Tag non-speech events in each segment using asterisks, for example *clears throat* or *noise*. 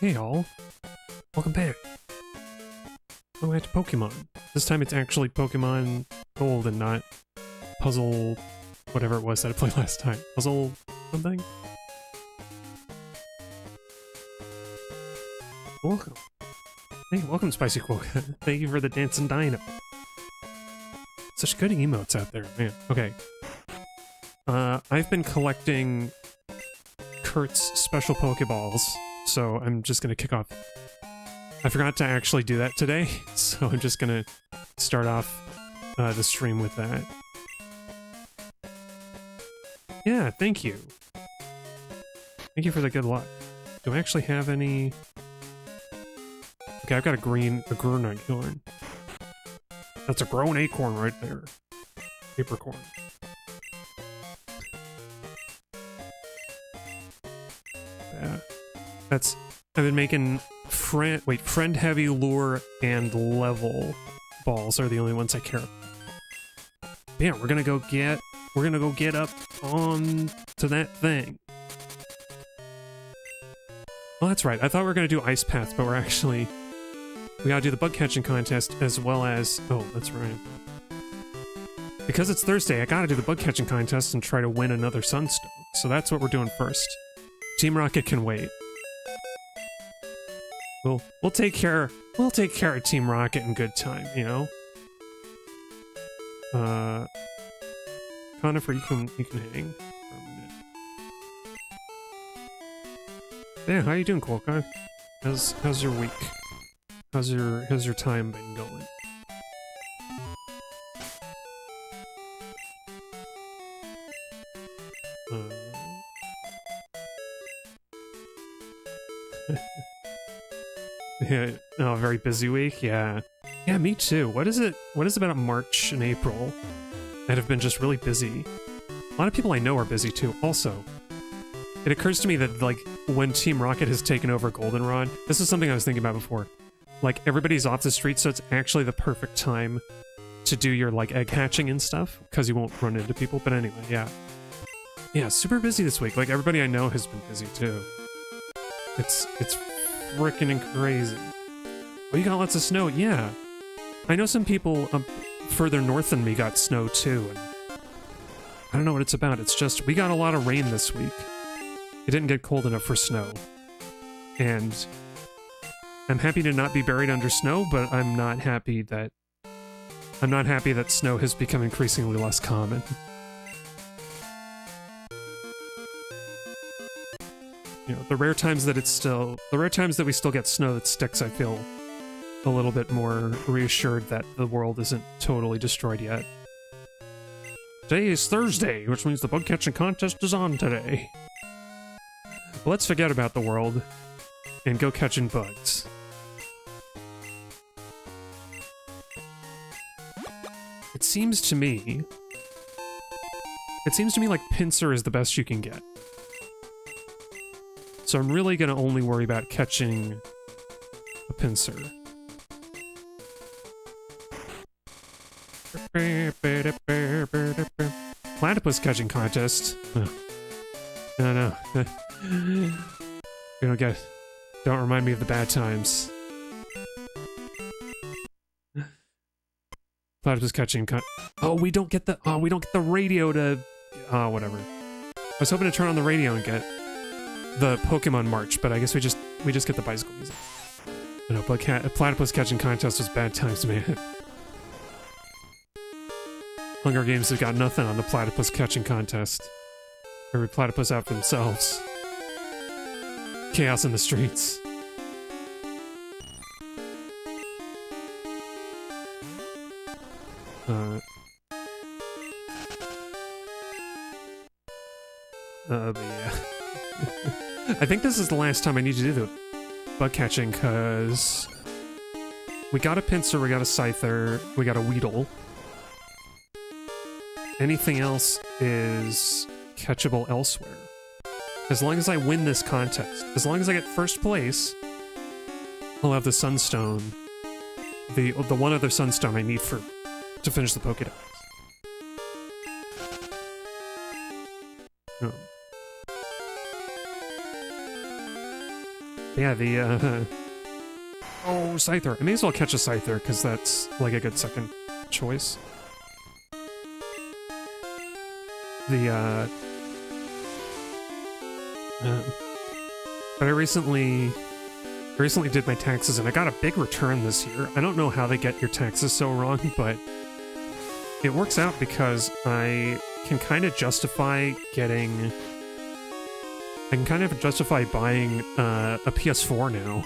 Hey all, welcome back. Welcome back to Pokemon. This time it's actually Pokemon Gold and not Puzzle whatever it was that I played *laughs* last time. Puzzle something? Welcome. Hey, welcome Spicy Quokka. *laughs* Thank you for the dancing dino. Such good emotes out there, man. Okay. Uh, I've been collecting Kurt's special Pokeballs, so I'm just gonna kick off. I forgot to actually do that today, *laughs* so I'm just gonna start off uh, the stream with that. Yeah, thank you. Thank you for the good luck. Do I actually have any... Okay, I've got a green, a green acorn. That's a grown acorn right there. Apricorn. That's... I've been making friend... Wait, friend heavy lure and level balls are the only ones I care about. Yeah, we're gonna go get... We're gonna go get up on to that thing. Well, that's right. I thought we were to do ice paths, but we're actually... We gotta do the bug catching contest as well as... Oh, that's right. Because it's Thursday, I gotta do the bug catching contest and try to win another Sunstone. So that's what we're doing first. Team Rocket can wait. We'll, we'll take care... We'll take care of Team Rocket in good time, you know? Uh... Conifer, you can, you can hang for a minute. Yeah, how you doing, Quokka? How's, how's your week? How's your how's your time been going? Oh, very busy week. Yeah, yeah, me too. What is it? What is it about March and April that have been just really busy? A lot of people I know are busy too. Also, it occurs to me that like when Team Rocket has taken over Goldenrod, this is something I was thinking about before like everybody's off the street so it's actually the perfect time to do your like egg hatching and stuff because you won't run into people but anyway yeah yeah super busy this week like everybody i know has been busy too it's it's freaking crazy. Oh you got lots of snow yeah. I know some people um, further north than me got snow too i don't know what it's about. It's just we got a lot of rain this week. It didn't get cold enough for snow. And I'm happy to not be buried under snow, but I'm not happy that I'm not happy that snow has become increasingly less common. You know, the rare times that it's still the rare times that we still get snow that sticks, I feel a little bit more reassured that the world isn't totally destroyed yet. Today is Thursday, which means the bug catching contest is on today. Let's forget about the world and go catching bugs. It seems to me... It seems to me like Pinsir is the best you can get. So I'm really going to only worry about catching a Pinsir. Platypus catching contest. No, no. *laughs* you don't get... Don't remind me of the bad times. Platypus catching cut. Oh, we don't get the. Oh, we don't get the radio to. Oh, whatever. I was hoping to turn on the radio and get the Pokemon March, but I guess we just we just get the bicycle music. I know, but platypus catching contest was bad times, man. *laughs* Hunger Games have got nothing on the platypus catching contest. Every platypus out for themselves. Chaos in the streets. Think this is the last time I need to do the bug catching, because we got a Pinsir, we got a Scyther, we got a Weedle. Anything else is catchable elsewhere. As long as I win this contest, as long as I get first place, I'll have the Sunstone. The, the one other Sunstone I need for to finish the Pokédex. Yeah, the, uh... *laughs* Oh, Scyther. I may as well catch a Scyther, because that's, like, a good second choice. The, uh... Um, but I recently... Recently did my taxes, and I got a big return this year. I don't know how they get your taxes so wrong, *laughs* but... It works out because I can kind of justify getting... I can kind of justify buying uh, a PS4 now.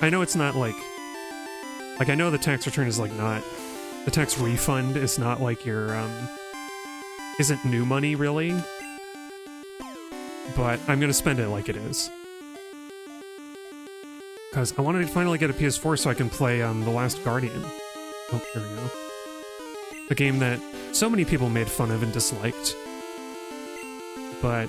I know it's not like... Like, I know the tax return is like not... The tax refund is not like your, um... Isn't new money, really. But I'm gonna spend it like it is. Because I wanted to finally get a PS4 so I can play um, The Last Guardian. Oh, there we go. A game that so many people made fun of and disliked. But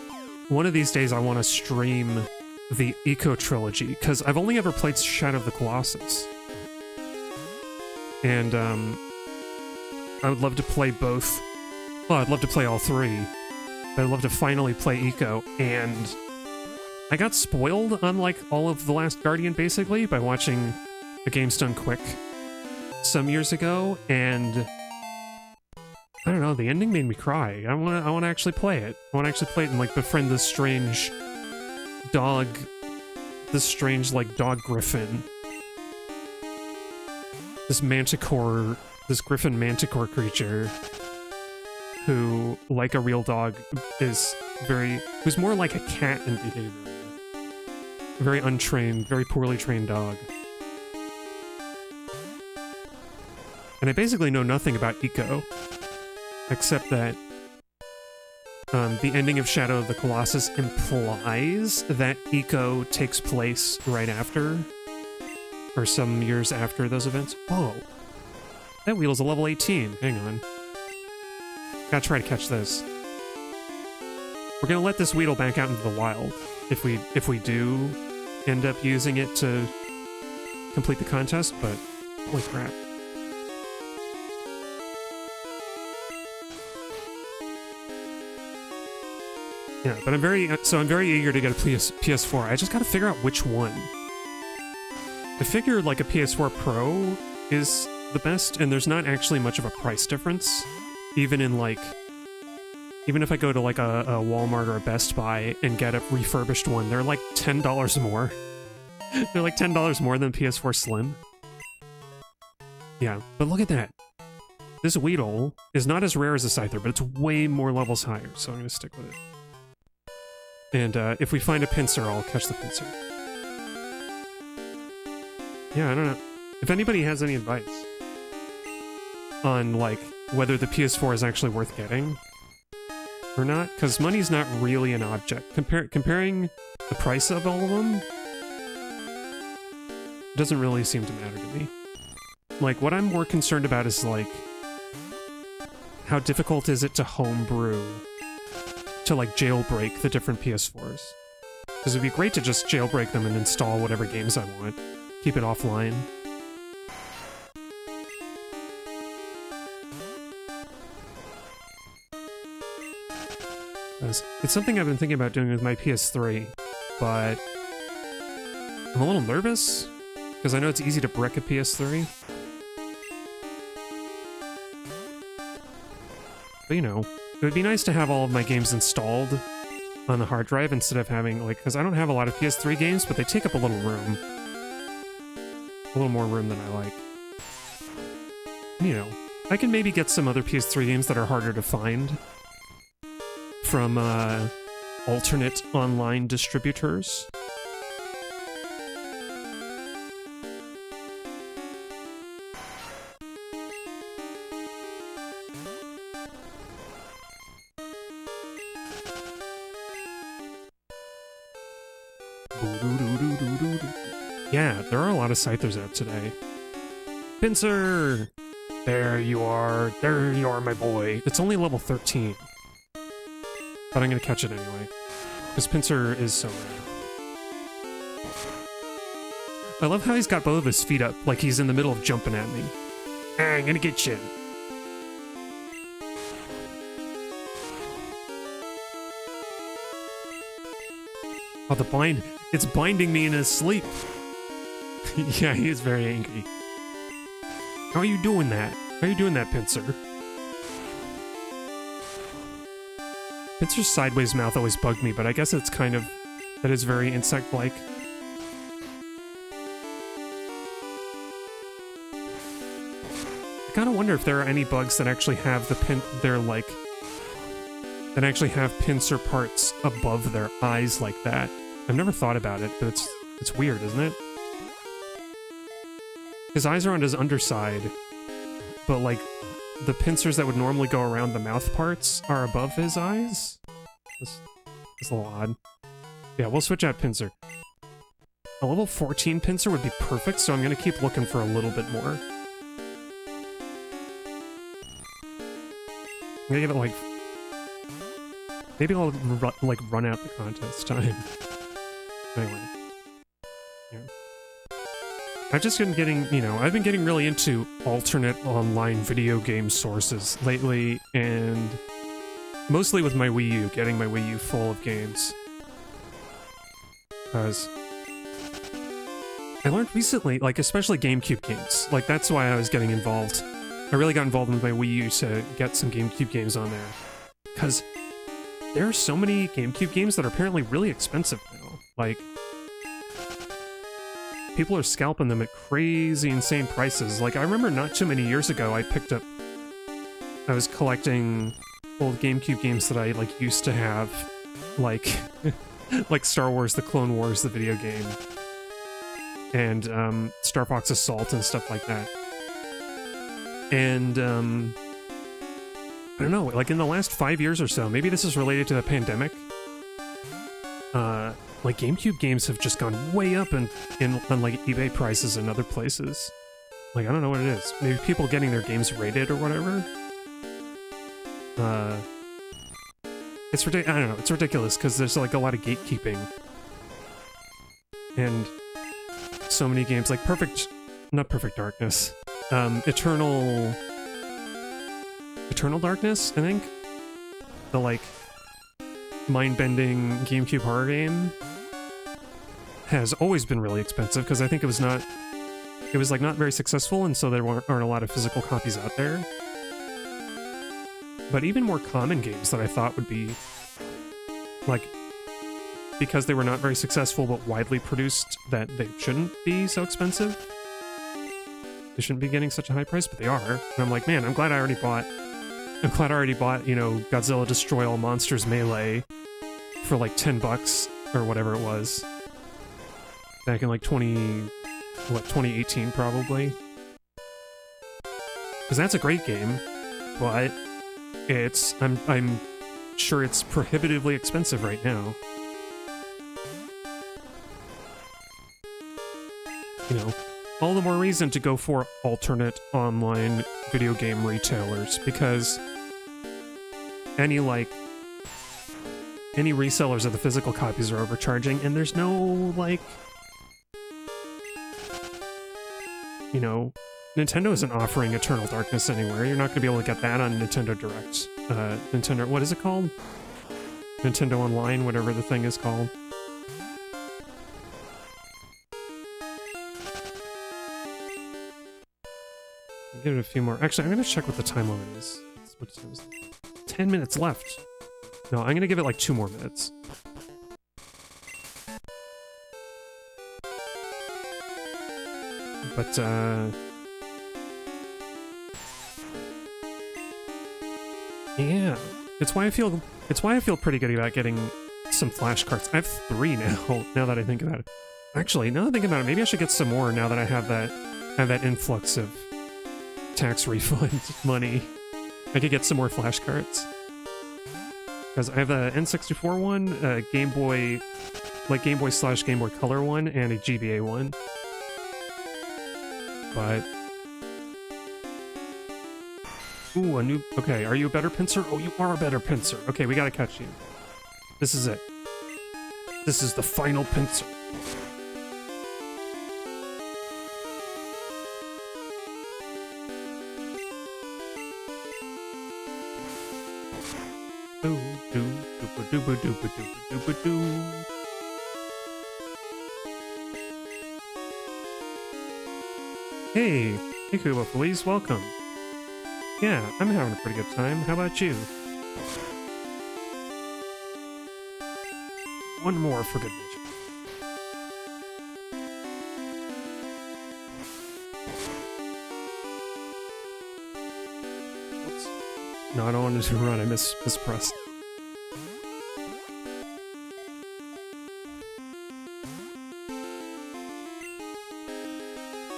one of these days I want to stream the Ico trilogy, because I've only ever played Shadow of the Colossus. And, um, I would love to play both. Well, I'd love to play all three. I'd love to finally play Ico, and I got spoiled unlike all of The Last Guardian, basically, by watching A Games Done Quick some years ago, and I don't know, the ending made me cry. I want to I want to actually play it. I want to actually play it and like befriend this strange dog this strange like dog griffin. This manticore, this griffin manticore creature who like a real dog is very who's more like a cat in behavior. Very untrained, very poorly trained dog. And I basically know nothing about Ico except that um, the ending of Shadow of the Colossus implies that Ico takes place right after, or some years after those events. Whoa. That Weedle's a level 18. Hang on. Gotta try to catch this. We're gonna let this Weedle back out into the wild. If we if we do end up using it to complete the contest, but holy crap. Yeah, but I'm very uh, so I'm very eager to get a PS PS4. I just got to figure out which one. I figure like a PS4 Pro is the best, and there's not actually much of a price difference, even in like, even if I go to like a, a Walmart or a Best Buy and get a refurbished one, they're like ten dollars more. *laughs* they're like ten dollars more than PS4 Slim. Yeah, but look at that. This Weedle is not as rare as a Scyther, but it's way more levels higher, so I'm gonna stick with it. And uh, if we find a Pinsir, I'll catch the Pinsir. Yeah, I don't know. If anybody has any advice on, like, whether the PS4 is actually worth getting or not, because money's not really an object. Compar comparing the price of all of them doesn't really seem to matter to me. Like, what I'm more concerned about is, like, how difficult is it to homebrew to like jailbreak the different PS4s. Because it'd be great to just jailbreak them and install whatever games I want. Keep it offline. It's something I've been thinking about doing with my PS3, but I'm a little nervous because I know it's easy to brick a PS3. But you know, it would be nice to have all of my games installed on the hard drive instead of having, like, because I don't have a lot of PS3 games, but they take up a little room. A little more room than I like. You know, I can maybe get some other PS3 games that are harder to find from uh, alternate online distributors. Of Scythers out today. Pinsir! There you are. There you are, my boy. It's only level 13. But I'm gonna catch it anyway. Because Pinsir is so. I love how he's got both of his feet up, like he's in the middle of jumping at me. I'm gonna get you. Oh, the blind. It's binding me in his sleep. *laughs* yeah, he is very angry. How are you doing that? How are you doing that, Pinsir? Pinsir's sideways mouth always bugged me, but I guess it's kind of... That is very insect-like. I kind of wonder if there are any bugs that actually have the pin... They're like... That actually have pincer parts above their eyes like that. I've never thought about it, but it's it's weird, isn't it? His eyes are on his underside, but like the pincers that would normally go around the mouth parts are above his eyes. That's, that's a little odd. Yeah, we'll switch out Pinsir. A level 14 Pinsir would be perfect, so I'm gonna keep looking for a little bit more. Give it like... Maybe I'll ru like run out the contest time. *laughs* Anyway. Yeah. I've just been getting, you know, I've been getting really into alternate online video game sources lately, and mostly with my Wii U, getting my Wii U full of games. Because I learned recently, like, especially GameCube games, like, that's why I was getting involved. I really got involved with my Wii U to get some GameCube games on there. Because there are so many GameCube games that are apparently really expensive now. Like, people are scalping them at crazy, insane prices. Like, I remember not too many years ago, I picked up... I was collecting old GameCube games that I, like, used to have. Like, *laughs* like Star Wars The Clone Wars, the video game. And, um, Star Fox Assault and stuff like that. And, um... I don't know, like in the last five years or so, maybe this is related to the pandemic, uh, like GameCube games have just gone way up in, in on like eBay prices and other places. Like I don't know what it is. Maybe people getting their games rated or whatever. Uh, it's ridiculous. I don't know. It's ridiculous because there's like a lot of gatekeeping, and so many games like Perfect, not Perfect Darkness, um, Eternal, Eternal Darkness. I think the like mind-bending GameCube horror game has always been really expensive because I think it was not it was like not very successful and so there aren't a lot of physical copies out there. But even more common games that I thought would be like because they were not very successful but widely produced that they shouldn't be so expensive. They shouldn't be getting such a high price, but they are. And I'm like, man, I'm glad I already bought I'm glad I already bought, you know, Godzilla Destroy All Monsters Melee for like 10 bucks or whatever it was. Back in like 20, what, 2018 probably. Because that's a great game, but it's, I'm, I'm sure it's prohibitively expensive right now. You know, all the more reason to go for alternate online video game retailers, because any, like, any resellers of the physical copies are overcharging, and there's no, like... You know, Nintendo isn't offering Eternal Darkness anywhere. You're not going to be able to get that on Nintendo Direct. Uh, Nintendo... What is it called? Nintendo Online, whatever the thing is called. give it a few more. Actually, I'm going to check what the time limit is. What time is it? 10 minutes left. No, I'm gonna give it like two more minutes. But, uh... Yeah. It's why I feel it's why I feel pretty good about getting some flashcards. I have three now, *laughs* now that I think about it. Actually, now that I think about it, maybe I should get some more now that I have that have that influx of tax *laughs* refund money. I could get some more flashcards. Because I have a N64 one, a Game Boy, like Game Boy slash Game Boy Color one, and a GBA one. But... Ooh, a new... Okay, are you a better Pinsir? Oh, you are a better Pinsir. Okay, we gotta catch you. This is it. This is the final Pinsir. doo. Hey, hey Kubo Police, welcome. Yeah, I'm having a pretty good time. How about you? One more for good measure. Whoops. No, I don't want to run. I miss mispressed.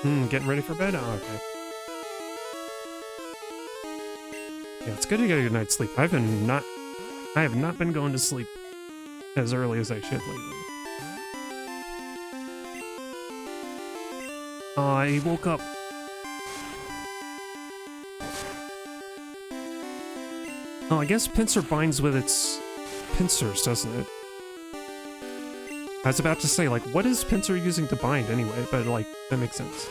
Hmm, getting ready for bed? Oh, okay. Yeah, it's good to get a good night's sleep. I've been not... I have not been going to sleep as early as I should lately. I woke up... Oh, I guess Pinsir binds with its pincers, doesn't it? I was about to say, like, what is Pinsir using to bind anyway? But, like, that makes sense.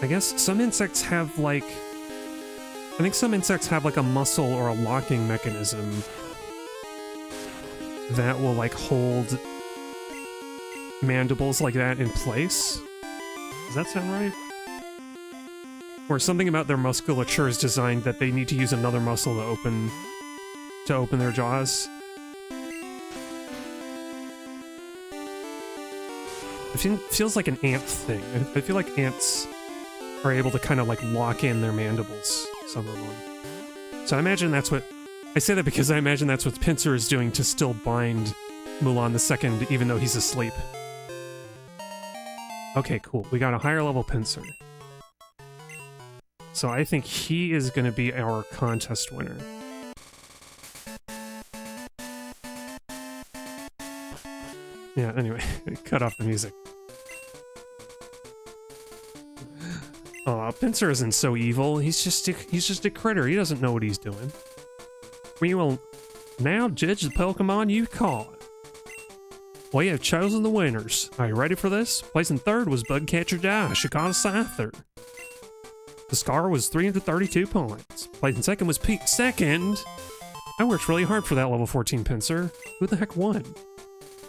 I guess some insects have, like... I think some insects have, like, a muscle or a locking mechanism that will, like, hold mandibles like that in place. Does that sound right? Or something about their musculature is designed that they need to use another muscle to open to open their jaws. It feels like an ant thing. I feel like ants are able to kind of like lock in their mandibles, some of them. So I imagine that's what... I say that because I imagine that's what Pinsir is doing to still bind Mulan II, even though he's asleep. Okay, cool. We got a higher level Pinsir. So I think he is going to be our contest winner. Yeah, anyway, *laughs* cut off the music. Oh, uh, Pinsir isn't so evil. He's just a, he's just a critter. He doesn't know what he's doing. We will now judge the Pokemon you caught. We have chosen the winners. Are you ready for this? Placing third was Bugcatcher Josh, who Scyther. The scar was 332 points. Placing second was Pete. Second? I worked really hard for that level 14 Pinsir. Who the heck won?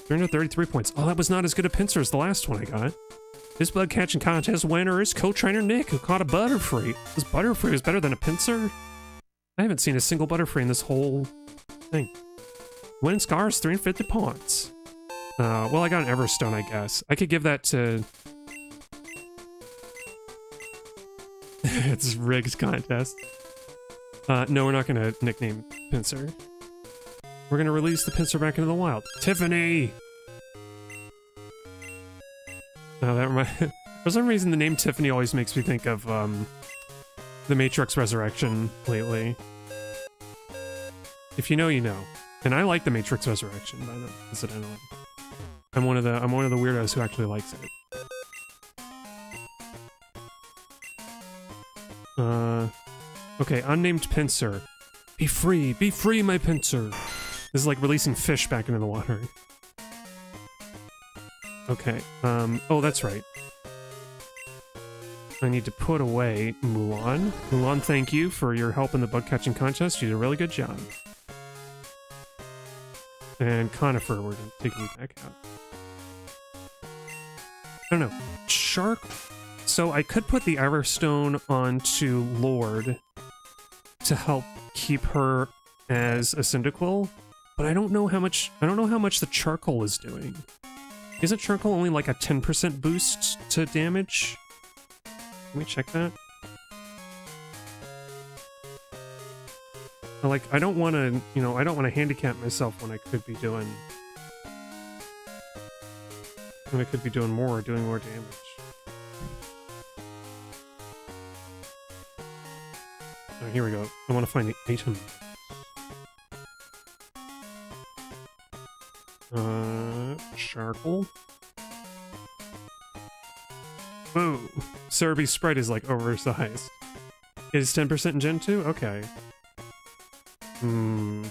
333 points. Oh, that was not as good a Pinsir as the last one I got. This bug catching contest winner is co-trainer Nick, who caught a Butterfree. This Butterfree is better than a Pinsir? I haven't seen a single Butterfree in this whole thing. Winning scars, 350 points. Uh, well, I got an Everstone, I guess. I could give that to... *laughs* it's rigged contest. Uh, no, we're not going to nickname Pinsir. We're gonna release the Pinsir back into the wild. Tiffany! Oh, that reminds *laughs* For some reason, the name Tiffany always makes me think of, um, the Matrix Resurrection lately. If you know, you know. And I like the Matrix Resurrection, by the way, incidentally. I'm one of the I'm one of the weirdos who actually likes it. Uh, okay, unnamed Pinsir. Be free, be free, my Pinsir. This is like releasing fish back into the water. Okay, um, oh, that's right. I need to put away Mulan. Mulan, thank you for your help in the bug catching contest. You did a really good job. And Conifer, we're taking you back out. I don't know. Shark. So I could put the Everstone onto Lord to help keep her as a Cyndaquil, but I don't know how much I don't know how much the charcoal is doing. Isn't charcoal only like a 10% boost to damage? Let me check that? Like, I don't want to, you know, I don't want to handicap myself when I could be doing... When I could be doing more, doing more damage. Oh, here we go. I want to find the item. Uh, charcoal. Whoa. Celebi's sprite is like oversized. It is 10% in Gen 2? Okay. Hmm.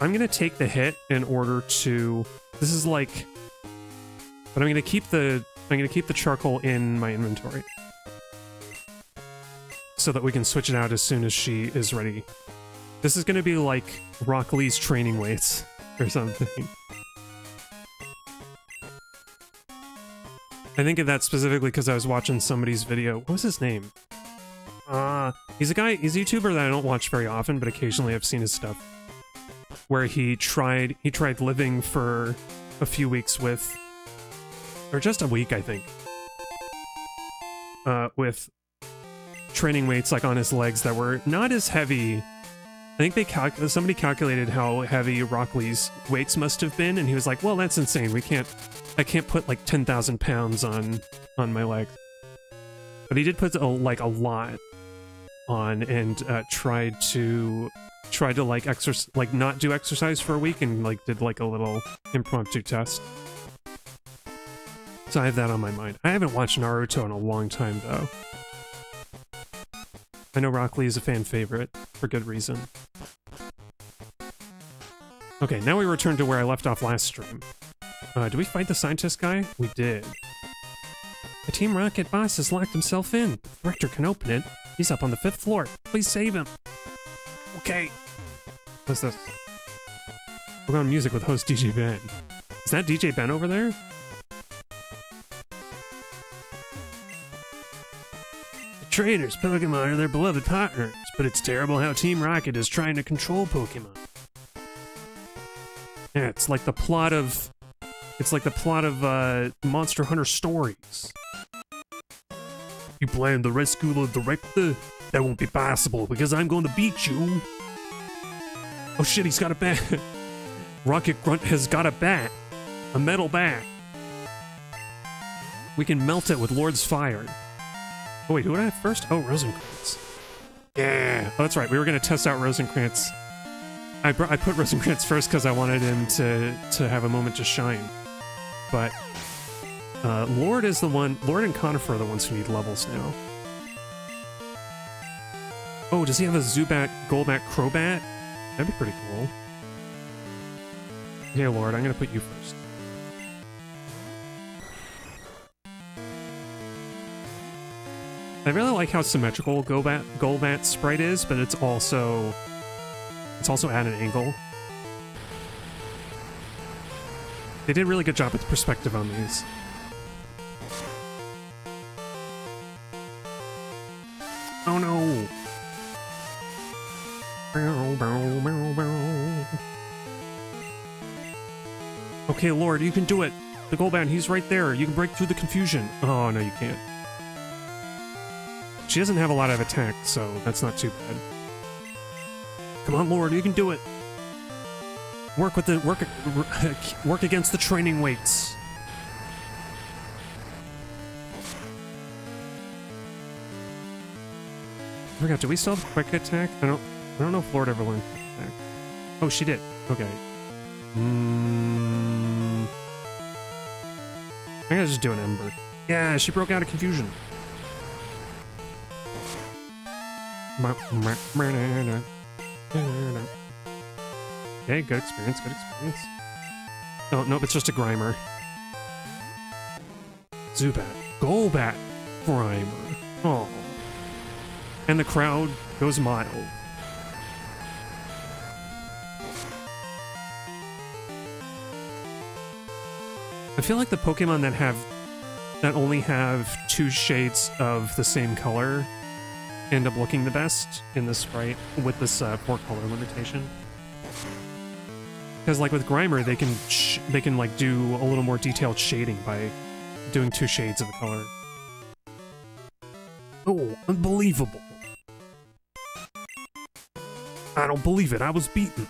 I'm gonna take the hit in order to... This is like... But I'm gonna keep the... I'm gonna keep the charcoal in my inventory. So that we can switch it out as soon as she is ready. This is gonna be like Rock Lee's training weights or something. I think of that specifically because I was watching somebody's video. What was his name? Uh, he's a guy, he's a YouTuber that I don't watch very often, but occasionally I've seen his stuff. Where he tried, he tried living for a few weeks with, or just a week, I think. Uh, with training weights like on his legs that were not as heavy. I think they calc somebody calculated how heavy Rock Lee's weights must have been, and he was like, "Well, that's insane. We can't, I can't put like ten thousand pounds on on my leg." But he did put a, like a lot on, and uh, tried to tried to like exercise, like not do exercise for a week, and like did like a little impromptu test. So I have that on my mind. I haven't watched Naruto in a long time though. I know Rock Lee is a fan favorite, for good reason. Okay, now we return to where I left off last stream. Uh, did we fight the scientist guy? We did. The Team Rocket boss has locked himself in. The director can open it. He's up on the fifth floor. Please save him. Okay. What's this? We're on music with host DJ Ben. Is that DJ Ben over there? Trainers, Pokemon are their beloved partners, but it's terrible how Team Rocket is trying to control Pokemon. Yeah, it's like the plot of... It's like the plot of, uh, Monster Hunter Stories. You rescue the director? That won't be possible, because I'm going to beat you! Oh shit, he's got a bat! *laughs* Rocket Grunt has got a bat! A metal bat! We can melt it with Lord's Fire. Oh wait, who would I have first? Oh, Rosencrantz. Yeah. Oh, that's right. We were gonna test out Rosencrantz. I I put Rosencrantz first because I wanted him to to have a moment to shine. But uh, Lord is the one. Lord and Conifer are the ones who need levels now. Oh, does he have a Zubat, Golbat, Crobat? That'd be pretty cool. Okay, Lord, I'm gonna put you first. I really like how symmetrical Golbat, Golbat's sprite is, but it's also it's also at an angle. They did a really good job with the perspective on these. Oh no! Okay, Lord, you can do it! The Golbat, he's right there. You can break through the confusion. Oh, no, you can't. She doesn't have a lot of attack, so that's not too bad. Come on, Lord, you can do it. Work with the work *laughs* work against the training weights. I forgot, do we still have quick attack? I don't I don't know if Lord ever learned quick attack. Oh, she did. Okay. Mm. I gotta just do an Ember. Yeah, she broke out of confusion. Okay, good experience, good experience. Oh, nope, it's just a Grimer. Zubat. Golbat. Grimer. Oh. And the crowd goes mild. I feel like the Pokemon that have that only have two shades of the same color end up looking the best in this sprite with this uh, four color limitation. Because like with Grimer, they can they can like do a little more detailed shading by doing two shades of a color. Oh, unbelievable! I don't believe it. I was beaten.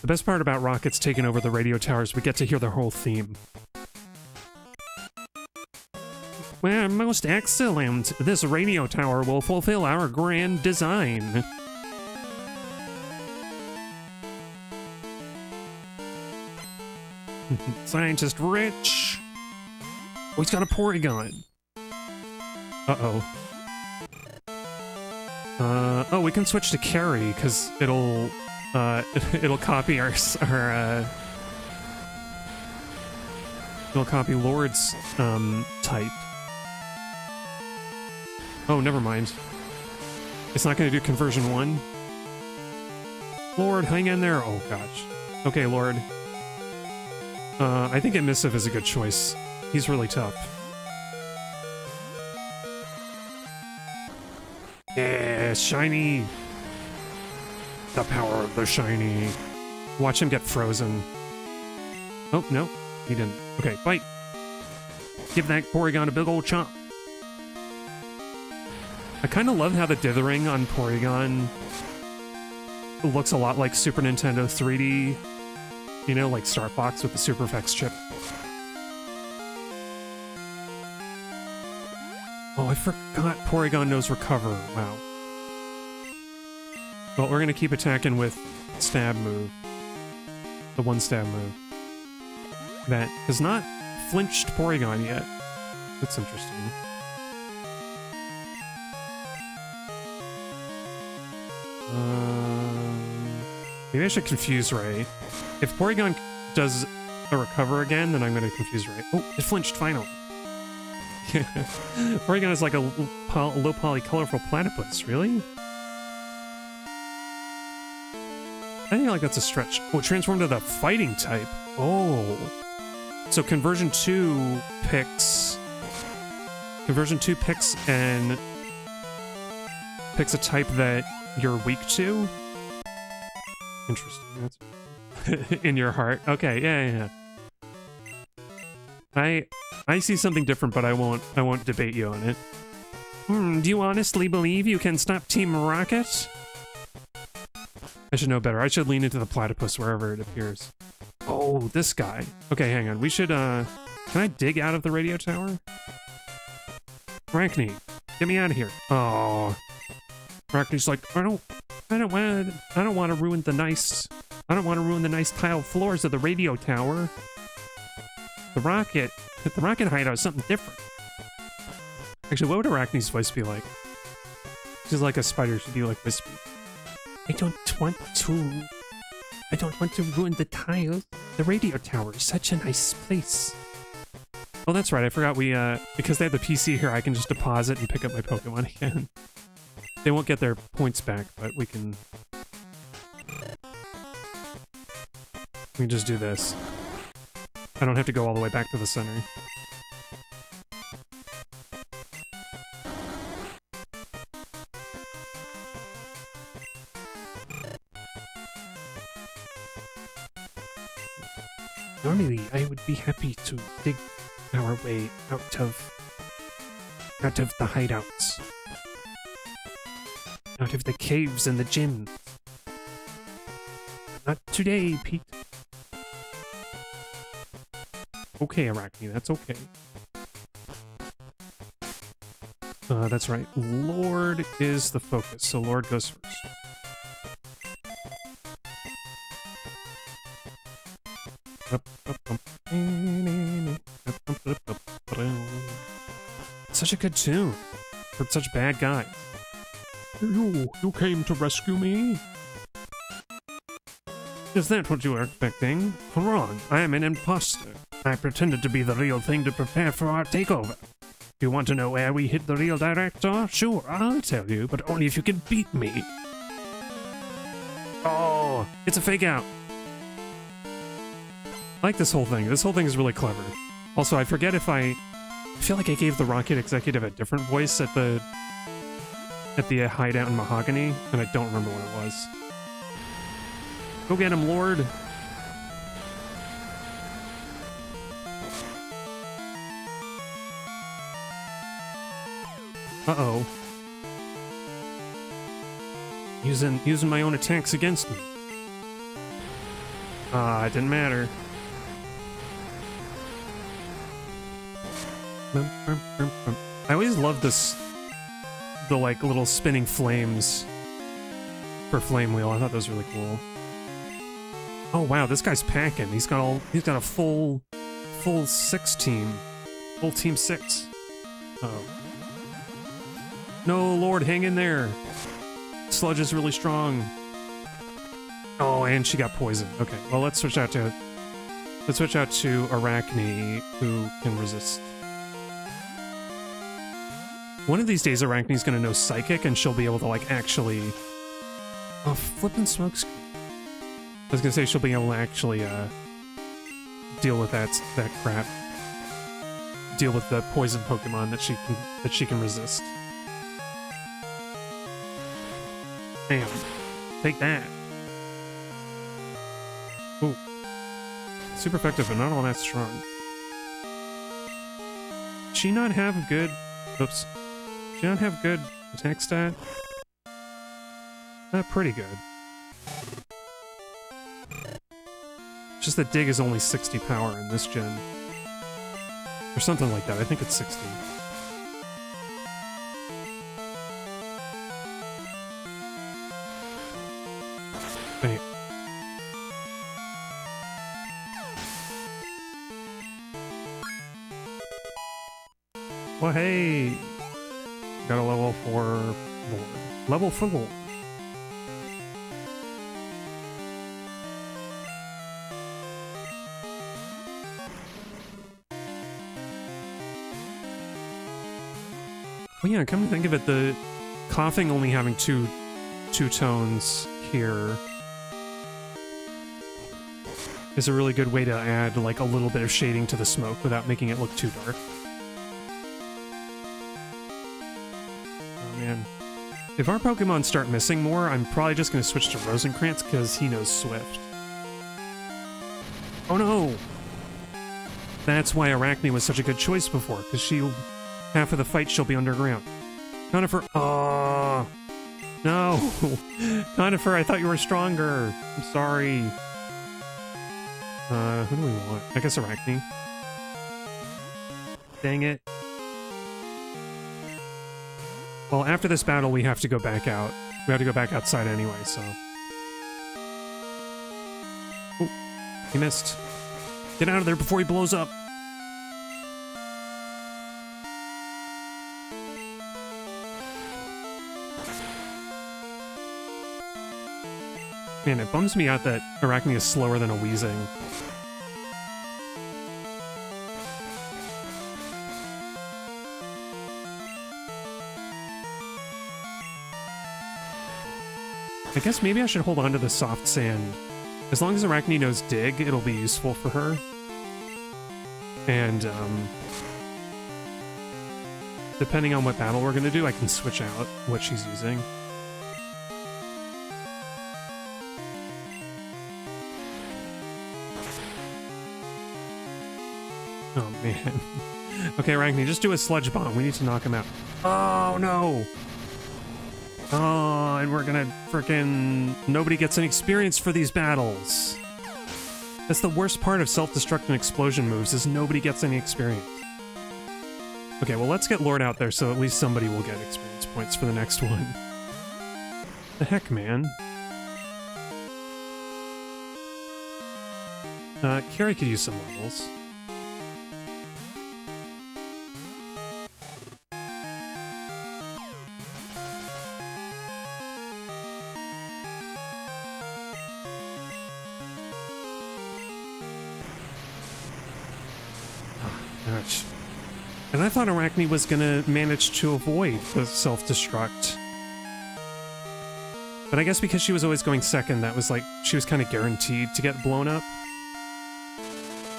The best part about Rockets taking over the radio towers, we get to hear their whole theme. Well, most excellent. This radio tower will fulfill our grand design. *laughs* Scientist Rich. Oh, he's got a Porygon. Uh-oh. Uh, oh, we can switch to Carry, because it'll, uh, *laughs* it'll copy our, our, uh, it'll copy Lord's, um, type. Oh, never mind. It's not going to do conversion one. Lord, hang in there. Oh, gosh. Okay, Lord. Uh, I think Emissive is a good choice. He's really tough. Yeah, shiny. The power of the shiny. Watch him get frozen. Oh, no. He didn't. Okay, fight. Give that Porygon a big old chomp. I kind of love how the dithering on Porygon looks a lot like Super Nintendo 3D. You know, like Star Fox with the Super FX chip. Oh, I forgot Porygon knows Recover. Wow. Well, we're to keep attacking with Stab move. The one stab move. That has not flinched Porygon yet. That's interesting. Maybe I should confuse Ray. If Porygon does a recover again, then I'm going to confuse Ray. Oh, it flinched finally. *laughs* Porygon is like a, low poly colorful platypus, really? I think like that's a stretch. Oh, transformed to the fighting type. Oh. So conversion 2 picks... Conversion 2 picks and... Picks a type that you're weak to? Interesting. That's *laughs* in your heart. Okay, yeah, yeah, yeah. I I see something different, but I won't I won't debate you on it. Hmm, do you honestly believe you can stop Team Rocket? I should know better. I should lean into the platypus wherever it appears. Oh, this guy. Okay, hang on. We should, uh... Can I dig out of the radio tower? Arachne, get me out of here. Oh. Arachne's like, I don't... I don't want to... I don't want to ruin the nice... I don't want to ruin the nice tiled floors of the radio tower. The rocket... The rocket hideout is something different. Actually, what would Arachne's voice be like? She's like a spider. She'd be like wispy. I don't want to... I don't want to ruin the tiles. The radio tower is such a nice place. Oh, that's right. I forgot we, uh, because they have the PC here, I can just deposit and pick up my Pokemon again. *laughs* they won't get their points back, but we can... We can just do this. I don't have to go all the way back to the center. Normally, I would be happy to dig our way out of... out of the hideouts. Out of the caves and the gym. Not today, Pete. Okay, Arachne, that's okay. Uh, that's right. Lord is the focus, so Lord goes first. Such a good tune for such bad guys. You, you came to rescue me? Is that what you were expecting? Wrong. I am an impostor. I pretended to be the real thing to prepare for our takeover. You want to know where we hit the real director? Sure, I'll tell you, but only if you can beat me. Oh, it's a fake out. I like this whole thing. This whole thing is really clever. Also, I forget if I... I feel like I gave the Rocket Executive a different voice at the... at the hideout in Mahogany, and I don't remember what it was. Go get him, Lord! Uh-oh. Using, using my own attacks against me. Ah, uh, it didn't matter. I always love this, the like little spinning flames for Flame Wheel. I thought that was really cool. Oh wow, this guy's packing. He's got all, he's got a full, full six team, full team six. Uh oh. No, Lord, hang in there. Sludge is really strong. Oh, and she got poisoned. Okay, well let's switch out to, let's switch out to Arachne, who can resist one of these days, Arachne's gonna know Psychic, and she'll be able to, like, actually... Oh, flippin' smokes. I was gonna say she'll be able to actually, uh... deal with that that crap. Deal with the poison Pokemon that she can that she can resist. Damn. Take that. Ooh. Super effective, but not all that strong. She not have good... Oops. She not have good attack stat? Not pretty good. Just that Dig is only 60 power in this gen. Or something like that. I think it's 60. Level 4 Lord. Well, yeah, come to think of it, the Koffing only having two two tones here is a really good way to add like a little bit of shading to the smoke without making it look too dark. If our Pokemon start missing more, I'm probably just going to switch to Rosencrantz because he knows Swift. Oh no! That's why Arachne was such a good choice before, because she Half of the fight she'll be underground. Conifer, oh no, *laughs* Conifer, I thought you were stronger. I'm sorry. Uh, who do we want? I guess Arachne. Dang it. Well, after this battle, we have to go back out. We have to go back outside anyway, so. He missed. Get out of there before he blows up. Man, it bums me out that Arachne is slower than a Weezing. Guess maybe I should hold on to the soft sand. As long as Arachne knows dig, it'll be useful for her. And, um... Depending on what battle we're gonna do, I can switch out what she's using. Oh, man. *laughs* okay, Arachne, just do a sludge bomb. We need to knock him out. Oh, no! Oh, and we're gonna freaking... Nobody gets any experience for these battles. That's the worst part of self-destruct and explosion moves, is nobody gets any experience. Okay, well, let's get Lord out there so at least somebody will get experience points for the next *laughs* one. The heck, man? Uh, Carrie could use some levels. Thought Arachne was gonna manage to avoid the self-destruct. But I guess because she was always going second, that was like, she was kind of guaranteed to get blown up.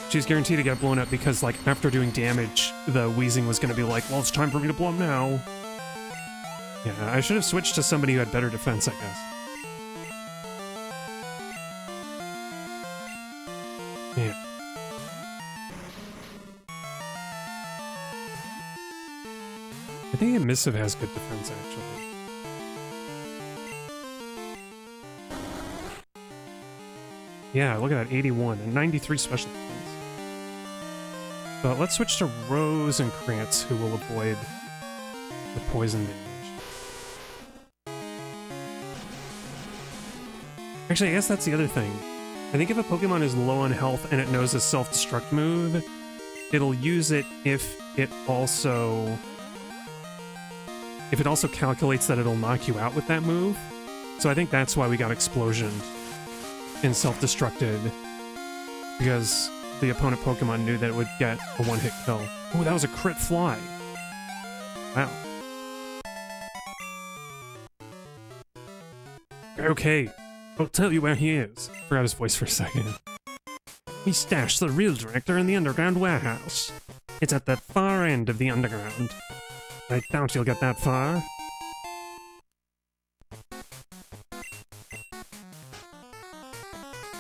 She was guaranteed to get blown up because, like, after doing damage, the Weezing was gonna be like, well, it's time for me to blow up now. Yeah, I should have switched to somebody who had better defense, I guess. Emissive has good defense, actually. Yeah, look at that, 81 and 93 special defense. But let's switch to Rosencrantz, who will avoid the poison damage. Actually, I guess that's the other thing. I think if a Pokemon is low on health and it knows a self-destruct move, it'll use it if it also if it also calculates that it'll knock you out with that move. So I think that's why we got Explosion and Self-Destructed, because the opponent Pokemon knew that it would get a one-hit kill. Oh, that was a crit fly. Wow. Okay, I'll tell you where he is. Forgot his voice for a second. We stashed the real director in the underground warehouse. It's at the far end of the underground. I doubt you'll get that far.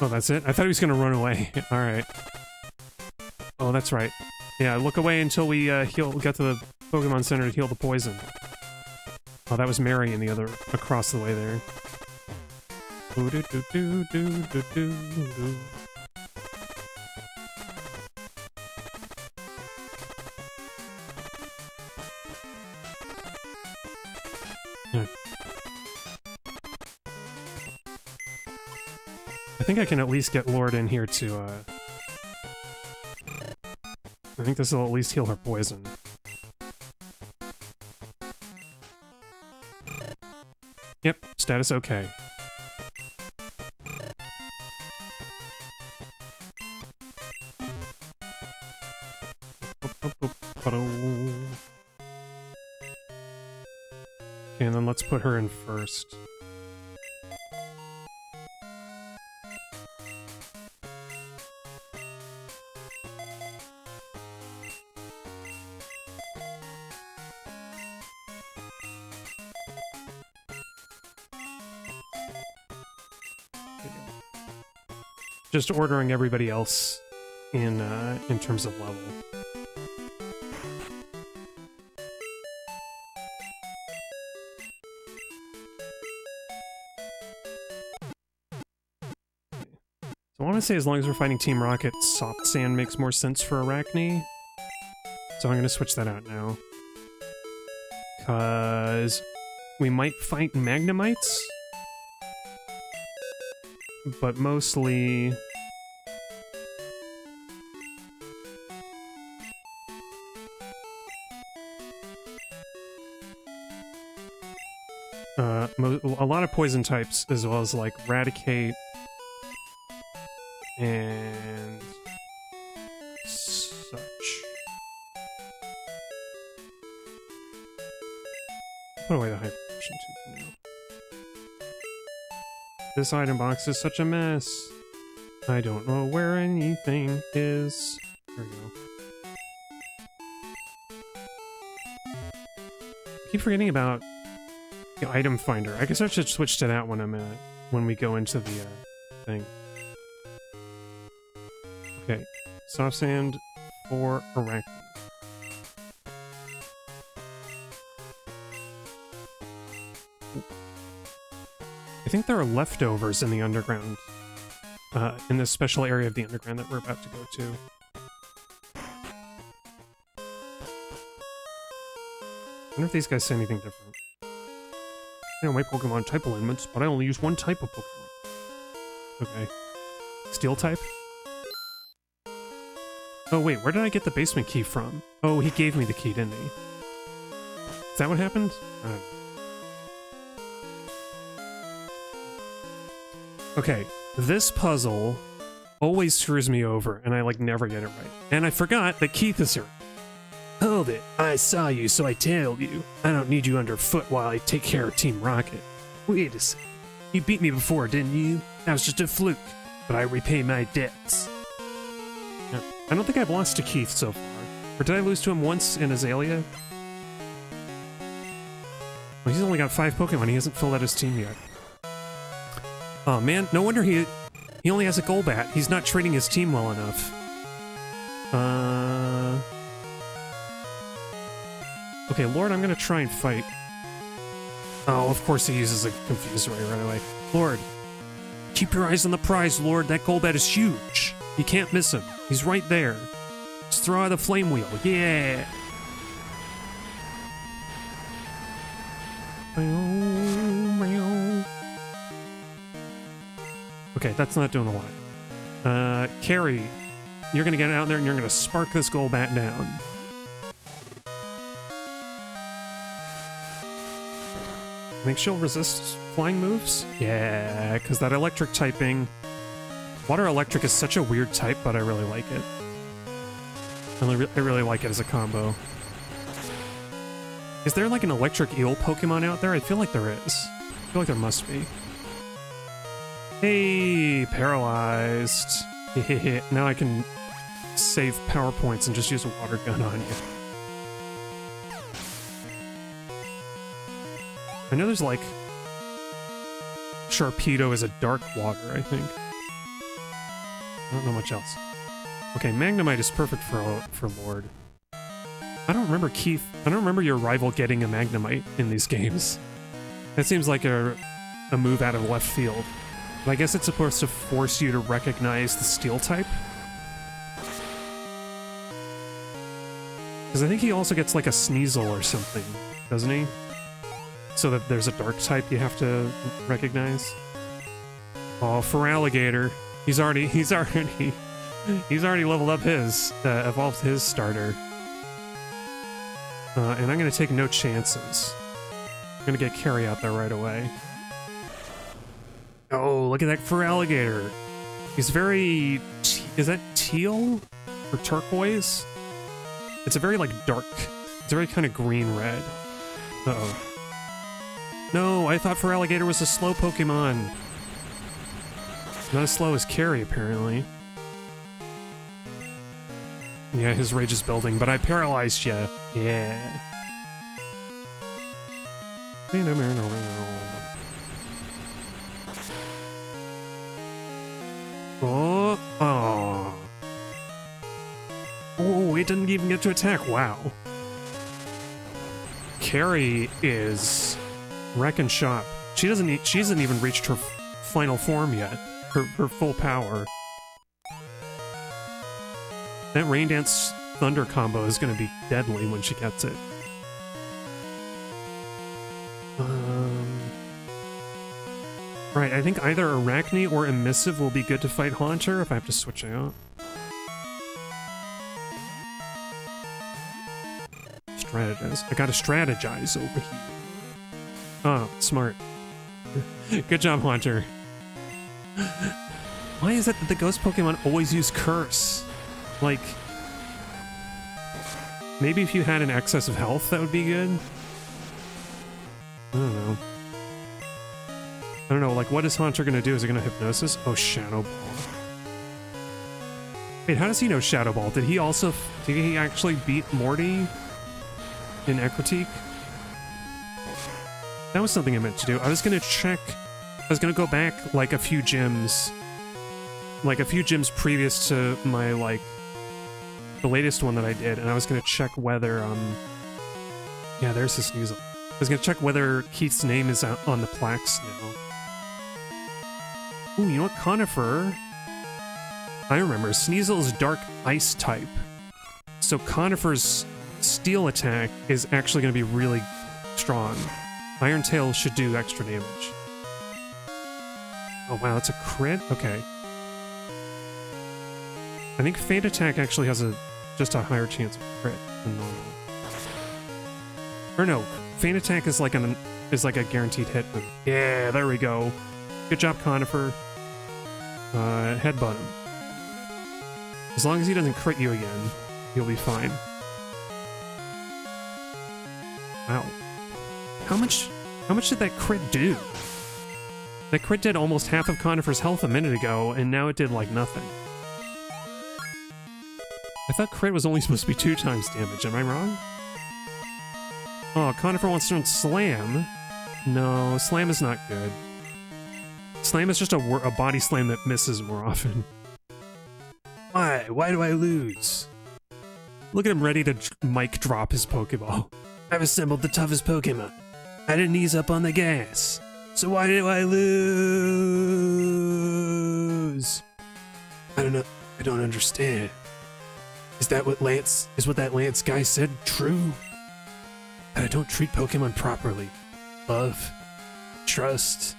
Oh, that's it? I thought he was gonna run away. *laughs* Alright. Oh, that's right. Yeah, look away until we uh, heal, get to the Pokemon Center to heal the poison. Oh, that was Mary in the other, across the way there. Ooh, doo, doo, doo, think I can at least get Lord in here to, uh... I think this will at least heal her poison. Yep, status okay. Okay, and then let's put her in first. Just ordering everybody else in uh, in terms of level. So I want to say as long as we're fighting Team Rocket, Soft Sand makes more sense for Arachne. So I'm going to switch that out now. Because we might fight Magnemites. But mostly... a lot of poison types, as well as like Raticate, and such. Put away the hyper potion too now. This item box is such a mess. I don't know where anything is. There we go. Keep forgetting about the item finder. I guess I should switch to that when I'm at when we go into the uh, thing. Okay, soft sand for Arachne. I think there are leftovers in the underground, uh, in this special area of the underground that we're about to go to. I wonder if these guys say anything different. Know my Pokemon type alignments, but I only use one type of Pokemon. Okay. Steel type? Oh wait, where did I get the basement key from? Oh, he gave me the key, didn't he? Is that what happened? Okay, this puzzle always screws me over, and I like never get it right. And I forgot that Keith is here. Oh, it. I saw you, so I tailed you. I don't need you underfoot while I take care of Team Rocket. Wait a second. You beat me before, didn't you? That was just a fluke, but I repay my debts. I don't think I've lost to Keith so far. Or did I lose to him once in Azalea? Well, he's only got five Pokemon. He hasn't filled out his team yet. Oh man, no wonder he he only has a Golbat. He's not training his team well enough. Okay, Lord, I'm gonna try and fight. Oh, of course he uses a Confuse Ray right away. Lord, keep your eyes on the prize, Lord. That Golbat is huge. You can't miss him. He's right there. Just throw out the Flame Wheel. Yeah. Okay, that's not doing a lot. Uh, Carrie, you're gonna get out there and you're gonna spark this Golbat down. Think she'll resist flying moves? Yeah, because that electric typing... Water electric is such a weird type, but I really like it. I really, I really like it as a combo. Is there like an electric eel Pokemon out there? I feel like there is. I feel like there must be. Hey, paralyzed. *laughs* now I can save PowerPoints and just use a water gun on you. I know there's like... Sharpedo is a dark water, I think. I don't know much else. Okay, Magnemite is perfect for for Lord. I don't remember Keith. I don't remember your rival getting a Magnemite in these *laughs* games. That seems like a, a move out of left field. But I guess it's supposed to force you to recognize the steel type. Because I think he also gets like a Sneasel or something, doesn't he? So that there's a dark type you have to recognize. Oh, Feraligatr, He's already, *laughs* he's already, he's already leveled up his, uh, evolved his starter. Uh, and I'm gonna take no chances. I'm gonna get Carry out there right away. Oh, look at that Feraligatr. He's very, is that teal or turquoise? It's a very like dark, it's a very kind of green red. Uh oh. No, I thought Feraligatr was a slow Pokemon. Not as slow as Carry, apparently. Yeah, his rage is building, but I paralyzed you. Yeah. Oh, oh. Oh, it didn't even get to attack. Wow. Carry is wreck and shop. She doesn't. She hasn't even reached her final form yet. Her her full power. That Rain Dance Thunder combo is going to be deadly when she gets it. Um, right, I think either Arachne or Emissive will be good to fight Haunter if I have to switch out. Strategize. I gotta strategize over here. Oh, smart. *laughs* good job, Haunter. Why is it that the ghost Pokemon always use Curse? Like, maybe if you had an excess of health, that would be good? I don't know. I don't know, like, what is Haunter gonna do? Is he gonna Hypnosis? Oh, Shadow Ball. Wait, how does he know Shadow Ball? Did he also... Did he actually beat Morty in Ecruteak? That was something I meant to do. I was gonna check... I was gonna go back, like, a few gyms. Like, a few gyms previous to my, like, the latest one that I did, and I was gonna check whether, um... Yeah, there's his Sneasel. I was gonna check whether Keith's name is on the plaques now. Ooh, you know what? Conifer... I remember, Sneasel is Dark Ice type. So Conifer's Steel attack is actually gonna be really strong. Iron Tail should do extra damage. Oh wow, that's a crit? Okay. I think Feint Attack actually has a just a higher chance of crit than normal. Or no, Feint Attack is like an is like a guaranteed hit. Yeah, there we go. Good job, Conifer. Uh, headbutt him. As long as he doesn't crit you again, you'll be fine. Wow. How much how much did that crit do? That crit did almost half of Conifer's health a minute ago, and now it did like nothing. I thought crit was only supposed to be two times damage, am I wrong? Oh, Conifer wants to Slam. No, Slam is not good. Slam is just a, a body slam that misses more often. Why? Why do I lose? Look at him ready to mic drop his Pokeball. I've assembled the toughest Pokemon. I didn't ease up on the gas. So why do I lose? I don't know. I don't understand. Is that what Lance, is what that Lance guy said true? That I don't treat Pokemon properly. Love, trust,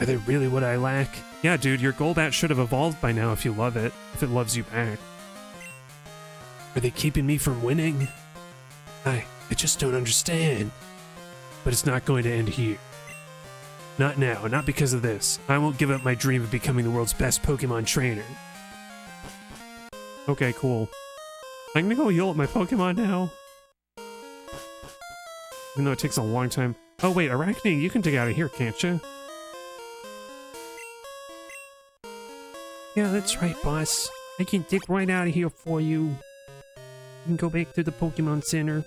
are they really what I lack? Yeah, dude, your Golbat should have evolved by now if you love it, if it loves you back. Are they keeping me from winning? I, I just don't understand. But it's not going to end here. Not now, not because of this. I won't give up my dream of becoming the world's best Pokemon trainer. Okay, cool. I'm gonna go heal up my Pokemon now. Even though it takes a long time. Oh wait, Arachne, you can dig out of here, can't you? Yeah, that's right, boss. I can dig right out of here for you. You can go back to the Pokemon Center.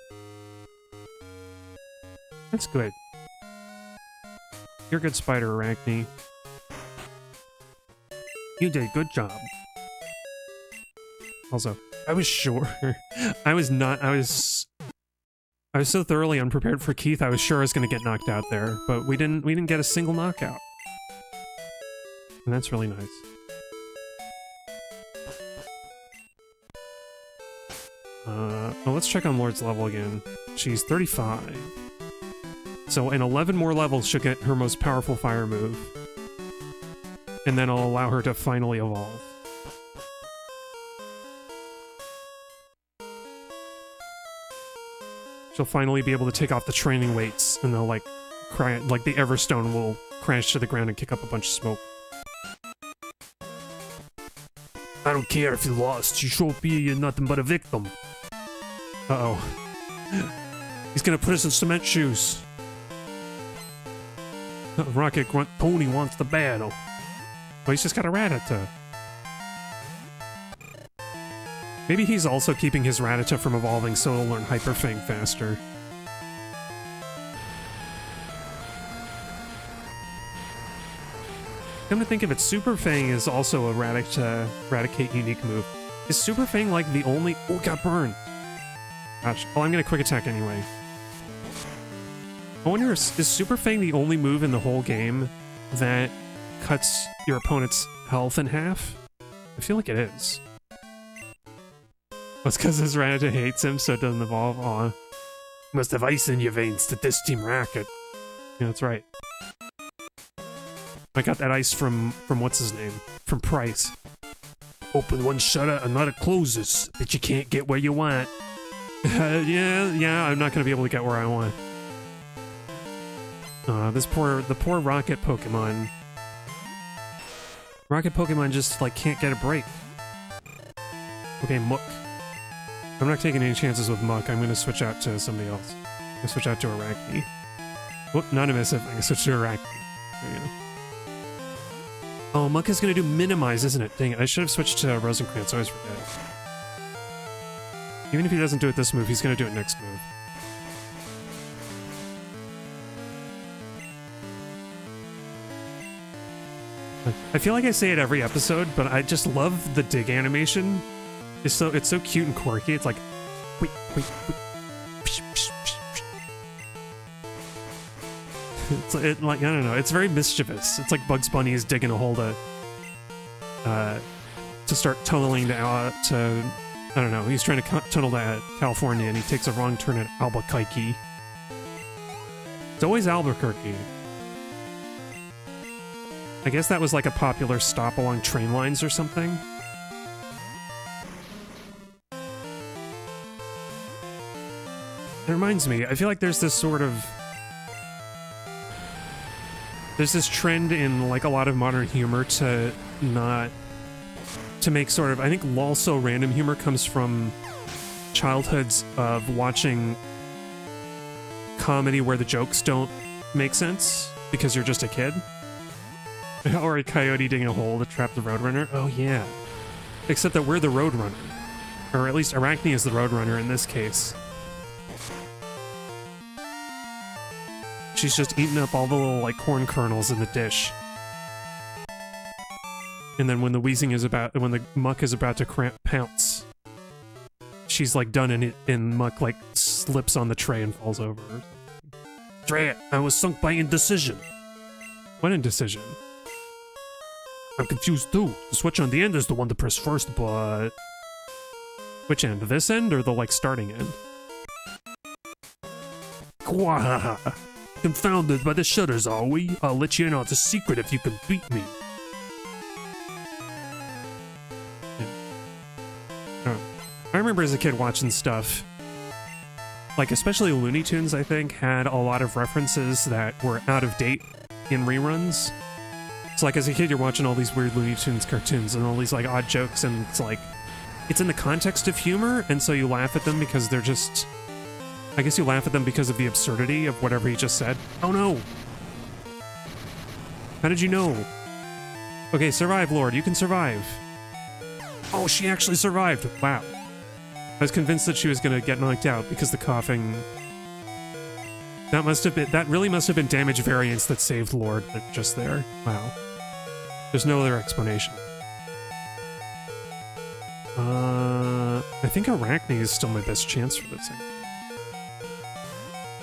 That's good. You're a good spider, Arachne. You did a good job. Also, I was sure. *laughs* I was not. I was. I was so thoroughly unprepared for Keith. I was sure I was going to get knocked out there, but we didn't. We didn't get a single knockout, and that's really nice. Uh, well, let's check on Lord's level again. She's 35. So in 11 more levels, she'll get her most powerful fire move. And then I'll allow her to finally evolve. She'll finally be able to take off the training weights, and they'll like cry like the Everstone will crash to the ground and kick up a bunch of smoke. I don't care if you lost. You should be nothing but a victim. Uh-oh. *gasps* He's gonna put us in cement shoes. *laughs* Rocket Grunt Pony wants the battle. Well, he's just got a Rattata. Maybe he's also keeping his Rattata from evolving so he'll learn Hyper Fang faster. Come to think of it, Super Fang is also a Rattata, Raticate unique move. Is Super Fang like the only- Oh, got burned! Gosh, I'm gonna quick attack anyway. I wonder, is, is Super Fang the only move in the whole game that cuts your opponent's health in half? I feel like it is. That's because his Rattata hates him, so it doesn't evolve. Aw. Must have ice in your veins to this Team Rocket. Yeah, that's right. I got that ice from, from what's his name? From Pryce. Open one shutter, another closes, but you can't get where you want. *laughs* Yeah, yeah, I'm not gonna be able to get where I want. Uh, this poor, the poor Rocket Pokemon. Rocket Pokemon just, like, can't get a break. Okay, Muk. I'm not taking any chances with Muk. I'm gonna switch out to somebody else. I'm gonna switch out to Arachne. Whoop, not Emissive. I'm gonna switch to Arachne. There you go. Oh, Muk is gonna do Minimize, isn't it? Dang it, I should have switched to Rosencrantz. I always forget. Even if he doesn't do it this move, he's gonna do it next move. I feel like I say it every episode, but I just love the dig animation. It's so it's so cute and quirky. It's like, wait, wait, wait. *laughs* It's it, like I don't know. It's very mischievous. It's like Bugs Bunny is digging a hole to uh, to start tunneling to uh, to I don't know. He's trying to tunnel to California, and he takes a wrong turn at Albuquerque. It's always Albuquerque. I guess that was like a popular stop along train lines or something. It reminds me, I feel like there's this sort of... There's this trend in like a lot of modern humor to not... To make sort of... I think also random humor comes from childhoods of watching comedy where the jokes don't make sense because you're just a kid. *laughs* or a coyote digging a hole to trap the Roadrunner. Oh, yeah. Except that we're the Roadrunner. Or at least Arachne is the Roadrunner in this case. She's just eating up all the little, like, corn kernels in the dish. And then when the Weezing is about- when the Muk is about to cramp pounce, she's, like, done in it, and Muk, like, slips on the tray and falls over. Drat, I was sunk by indecision. What indecision? I'm confused too. The switch on the end is the one to press first, but... Which end? This end or the, like, starting end? *laughs* Confounded by the shutters, are we? I'll let you in on the secret if you can beat me. Hmm. Yeah. I remember as a kid watching stuff, like especially Looney Tunes, I think, had a lot of references that were out of date in reruns. So like as a kid, you're watching all these weird Looney Tunes cartoons and all these like odd jokes, and it's like it's in the context of humor, and so you laugh at them because they're just. I guess you laugh at them because of the absurdity of whatever he just said. Oh no! How did you know? Okay, survive, Lord. You can survive. Oh, she actually survived. Wow. I was convinced that she was going to get knocked out because the Koffing... That must have been... That really must have been damage variance that saved Lord just there. Wow. There's no other explanation. Uh, I think Arachne is still my best chance for this.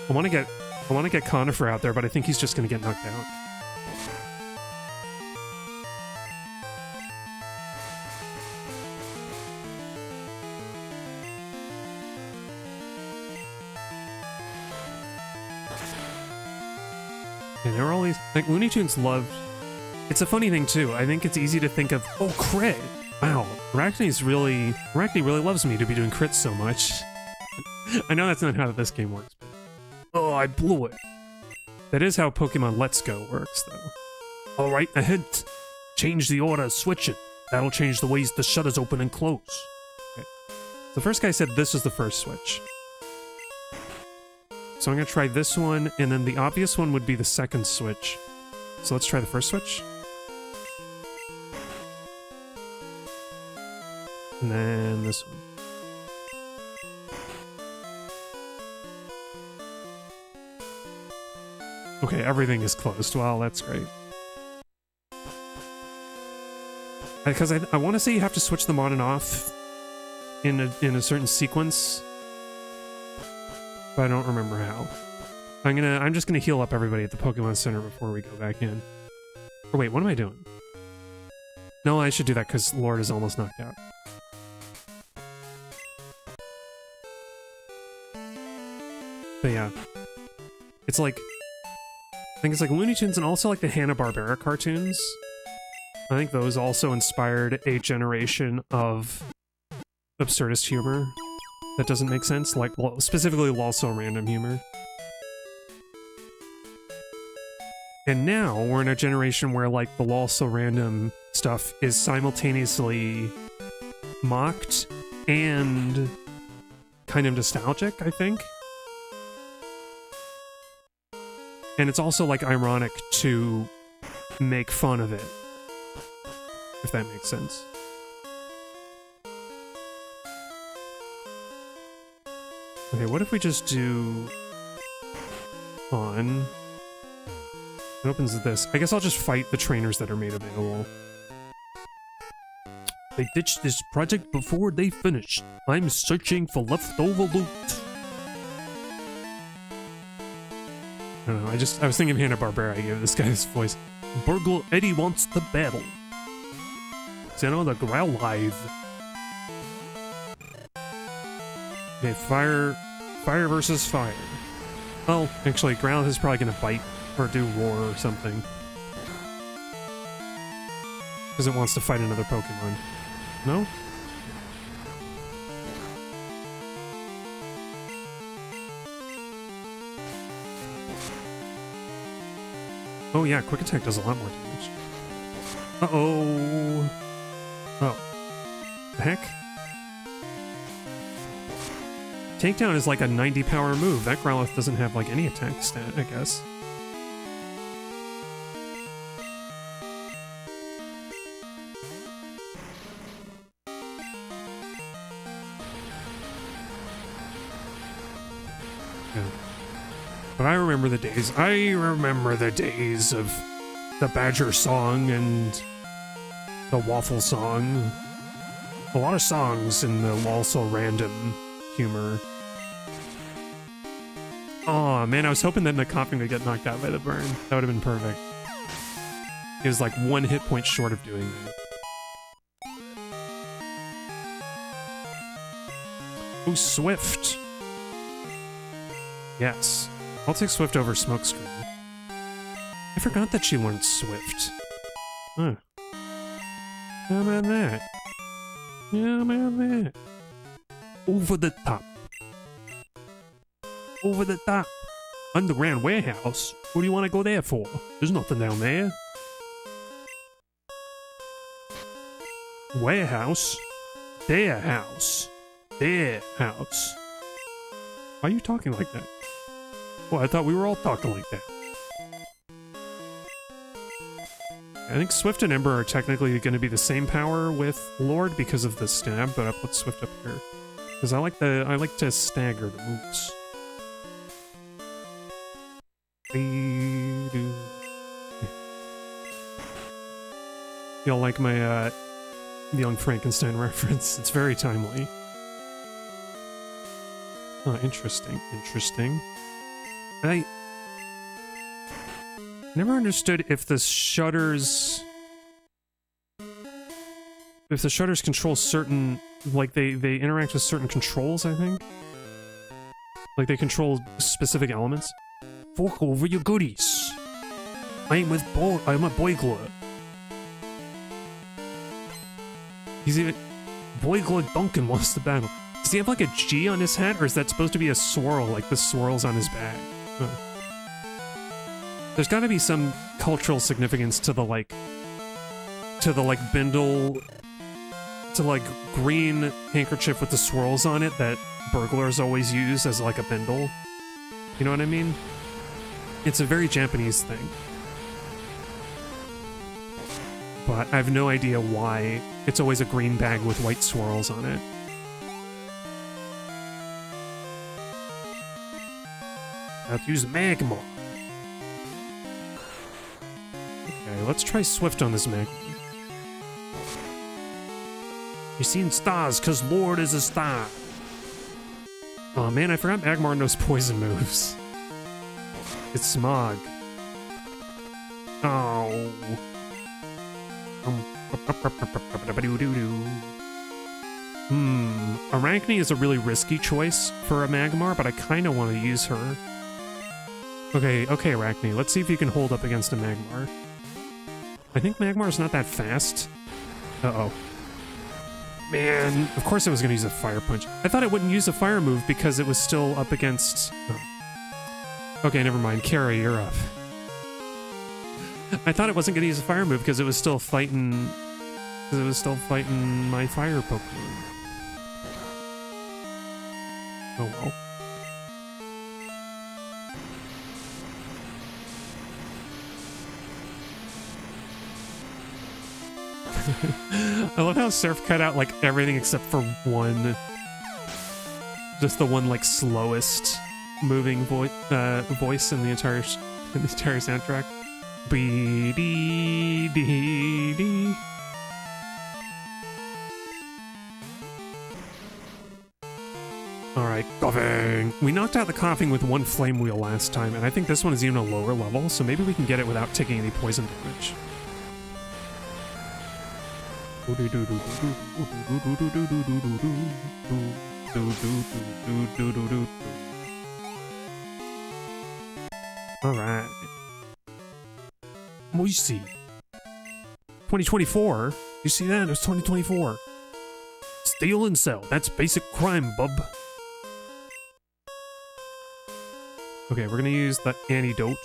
I want to get... I want to get Conifer out there, but I think he's just going to get knocked out. And there are all these like Looney Tunes loved. It's a funny thing too. I think it's easy to think of oh crit. Wow, Arachne's really Arachne really loves me to be doing crits so much. *laughs* I know that's not how this game works, but oh, I blew it. That is how Pokemon Let's Go works, though. All right, a hint. Change the order, switch it. That'll change the ways the shutters open and close. Okay. The first guy said this is the first switch. So I'm to try this one, and then the obvious one would be the second switch. So let's try the first switch. And then this one. Okay, everything is closed. Well, that's great. Because I, I, want to say you have to switch them on and off in a, in a certain sequence but I don't remember how. I'm gonna, I'm just gonna heal up everybody at the Pokemon Center before we go back in. Or wait, what am I doing? No, I should do that because Lord is almost knocked out. But yeah, it's like, I think it's like Looney Tunes and also like the Hanna-Barbera cartoons. I think those also inspired a generation of absurdist humor that doesn't make sense, like specifically also random humor. And now we're in a generation where like the lol random stuff is simultaneously mocked and kind of nostalgic, I think. And it's also like ironic to make fun of it. If that makes sense. Okay, what if we just do on? It opens this. I guess I'll just fight the trainers that are made available. They ditched this project before they finished. I'm searching for leftover loot. I don't know, I just, I was thinking Hanna-Barbera, I gave this guy this voice. Burglar Eddie wants to battle. Xeno the Growlithe. Okay, fire, fire versus fire. Oh, actually, Ground is probably gonna bite or do war or something. Because it wants to fight another Pokemon. No? Oh yeah, Quick Attack does a lot more damage. Uh-oh! Oh. The heck? Takedown is like a 90 power move. That Growlithe doesn't have like any attack stat, I guess. But I remember the days. I remember the days of the Badger song and the Waffle song. A lot of songs in the also random humor. Oh man, I was hoping that Nakafin would get knocked out by the burn. That would have been perfect. He was like one hit point short of doing that. Oh, Swift. Yes. I'll take Swift over Smokescreen. I forgot that she learned Swift. Huh. How about that? How about that? Over the top over the top. Underground warehouse? What do you want to go there for? There's nothing down there. Warehouse? Their house. Their house. Why are you talking like that? Well, I thought we were all talking like that. I think Swift and Ember are technically going to be the same power with Lord because of the stab, but I put Swift up here because I like the I like to stagger the moves. Y'all like my uh, Young Frankenstein *laughs* reference? It's very timely. Oh, interesting, interesting. I never understood if the shutters... If the shutters control certain... Like, they, they interact with certain controls, I think? Like, they control specific elements? Fork over your goodies! I'm with boy... I'm a boygler. He's even... Boygler Duncan wants the battle. Does he have like a G on his hat, or is that supposed to be a swirl, like the swirls on his bag? Huh. There's gotta be some cultural significance to the like... To the like bindle... To like green handkerchief with the swirls on it that burglars always use as like a bindle. You know what I mean? It's a very Japanese thing. But I have no idea why it's always a green bag with white swirls on it. To use Magmar. Okay, let's try Swift on this Magmar. You're seeing stars because Lord is a star. Oh man, I forgot Magmar knows *laughs* poison moves. It's Smog. Oh. Hmm. Arachne is a really risky choice for a Magmar, but I kind of want to use her. Okay, okay, Arachne, let's see if you can hold up against a Magmar. I think Magmar's not that fast. Uh-oh. Man, of course I was going to use a Fire Punch. I thought it wouldn't use a Fire move because it was still up against... Oh. Okay, never mind. Kara, you're up. I thought it wasn't going to use a Fire move because it was still fighting... Because it was still fighting my Fire Pokemon. Oh well. *laughs* I love how Surf cut out like everything except for one. Just the one like slowest moving vo uh, voice in the entire in the entire soundtrack. Bee dee dee dee. Alright, Koffing! We knocked out the Koffing with one flame wheel last time, and I think this one is even a lower level, so maybe we can get it without taking any poison damage. Alright. Moisey. 2024? You see that? It's 2024. Steal and sell. That's basic crime, bub. Okay, we're gonna use the antidote.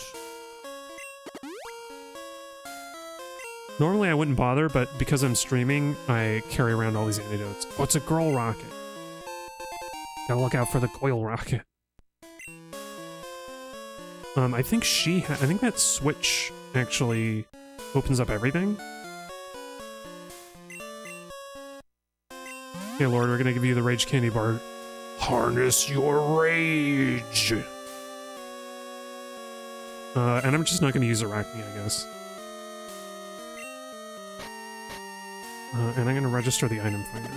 Normally I wouldn't bother, but because I'm streaming, I carry around all these antidotes. Oh, it's a girl rocket. Gotta look out for the coil rocket. Um, I think she I think that switch actually opens up everything. Hey Lord, we're gonna give you the Rage Candy Bar. Harness your rage! Uh, and I'm just not gonna use Arachne, I guess. Uh, and I'm going to register the item finder.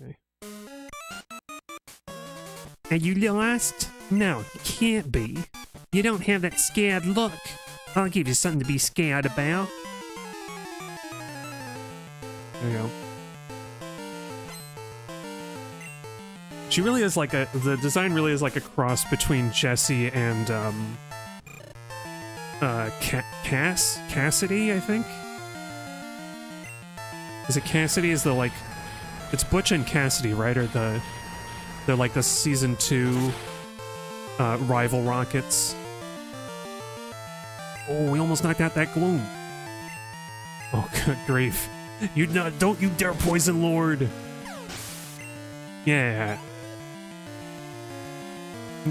Okay. Are you lost? No, you can't be. You don't have that scared look. I'll give you something to be scared about. There you go. She really is like a... The design really is like a cross between Jessie and, um... Uh, Ca Cass? Cassidy, I think? Is it Cassidy? Is the like, it's Butch and Cassidy, right? Or the, they're like the season two uh, rival rockets. Oh, we almost knocked out that gloom. Oh, good grief! You not, don't you dare poison Lord. Yeah.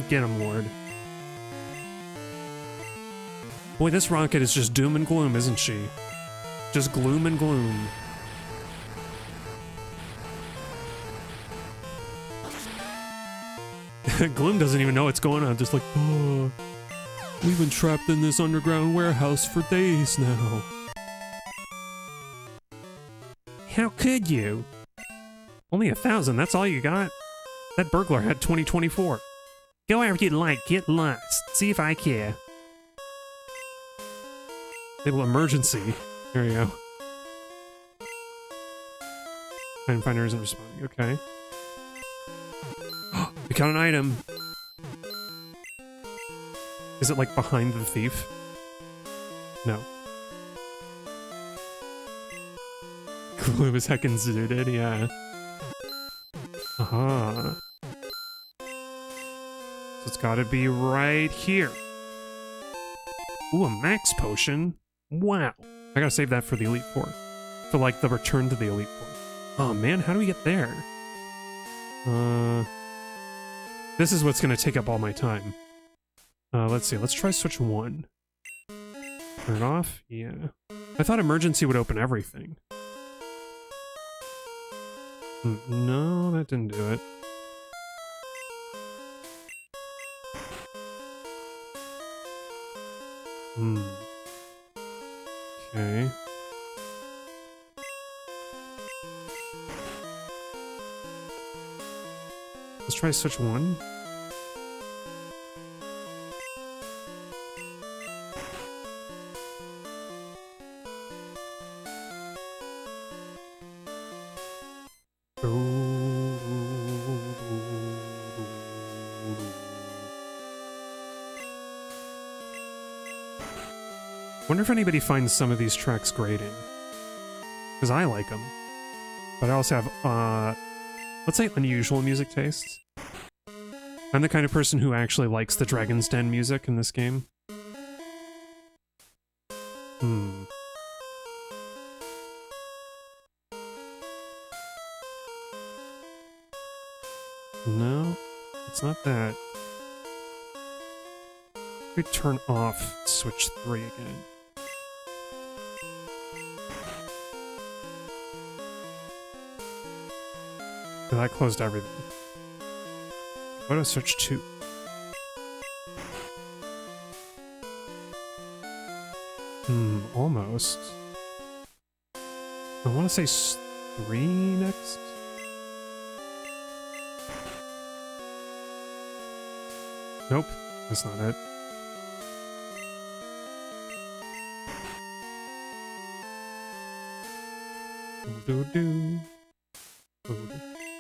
Get him, Lord. Boy, this rocket is just doom and gloom, isn't she? Just gloom and gloom. *laughs* gloom doesn't even know what's going on, just like, oh, we've been trapped in this underground warehouse for days now. How could you? Only a thousand, that's all you got? That burglar had 2024. Go wherever you like, get lost. See if I care. Little emergency. There you go. Find finder isn't responding. Okay. We got an item. Is it like behind the thief? No. *laughs* Glue is heckin' zooted, yeah. Aha. So it's gotta be right here. Ooh, a max potion. Wow. I gotta save that for the Elite Four. For like the return to the Elite Four. Oh man, how do we get there? Uh, this is what's gonna take up all my time. Uh, let's see, let's try switch one. Turn it off? Yeah. I thought emergency would open everything. Hmm, no, that didn't do it. Hmm. Okay. Let's try switch one. Wonder if anybody finds some of these tracks grating. Because I like them. But I also have, uh, let's say unusual music tastes. I'm the kind of person who actually likes the Dragon's Den music in this game. Hmm. No, it's not that. We turn off switch 3 again. That closed everything. What to search 2? Hmm, almost. I want to say 3 next? Nope, that's not it. Do. do.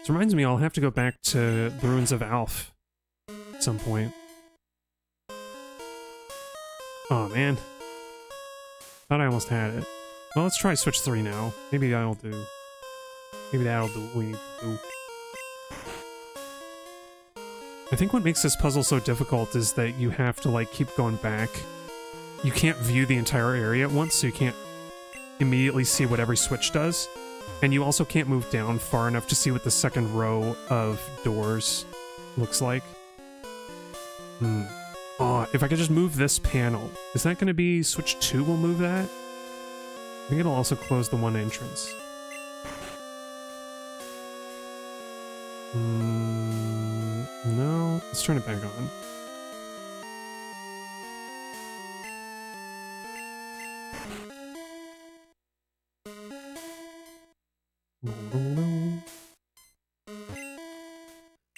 This reminds me, I'll have to go back to the Ruins of Alph at some point. Oh, man. Thought I almost had it. Well, let's try Switch 3 now. Maybe that'll do. Maybe that'll do what we need to do. I think what makes this puzzle so difficult is that you have to, like, keep going back. You can't view the entire area at once, so you can't immediately see what every switch does. And you also can't move down far enough to see what the second row of doors looks like. Hmm. If I could just move this panel. Is that going to be switch 2 will move that? I think it'll also close the one entrance. Hmm. no, let's turn it back on.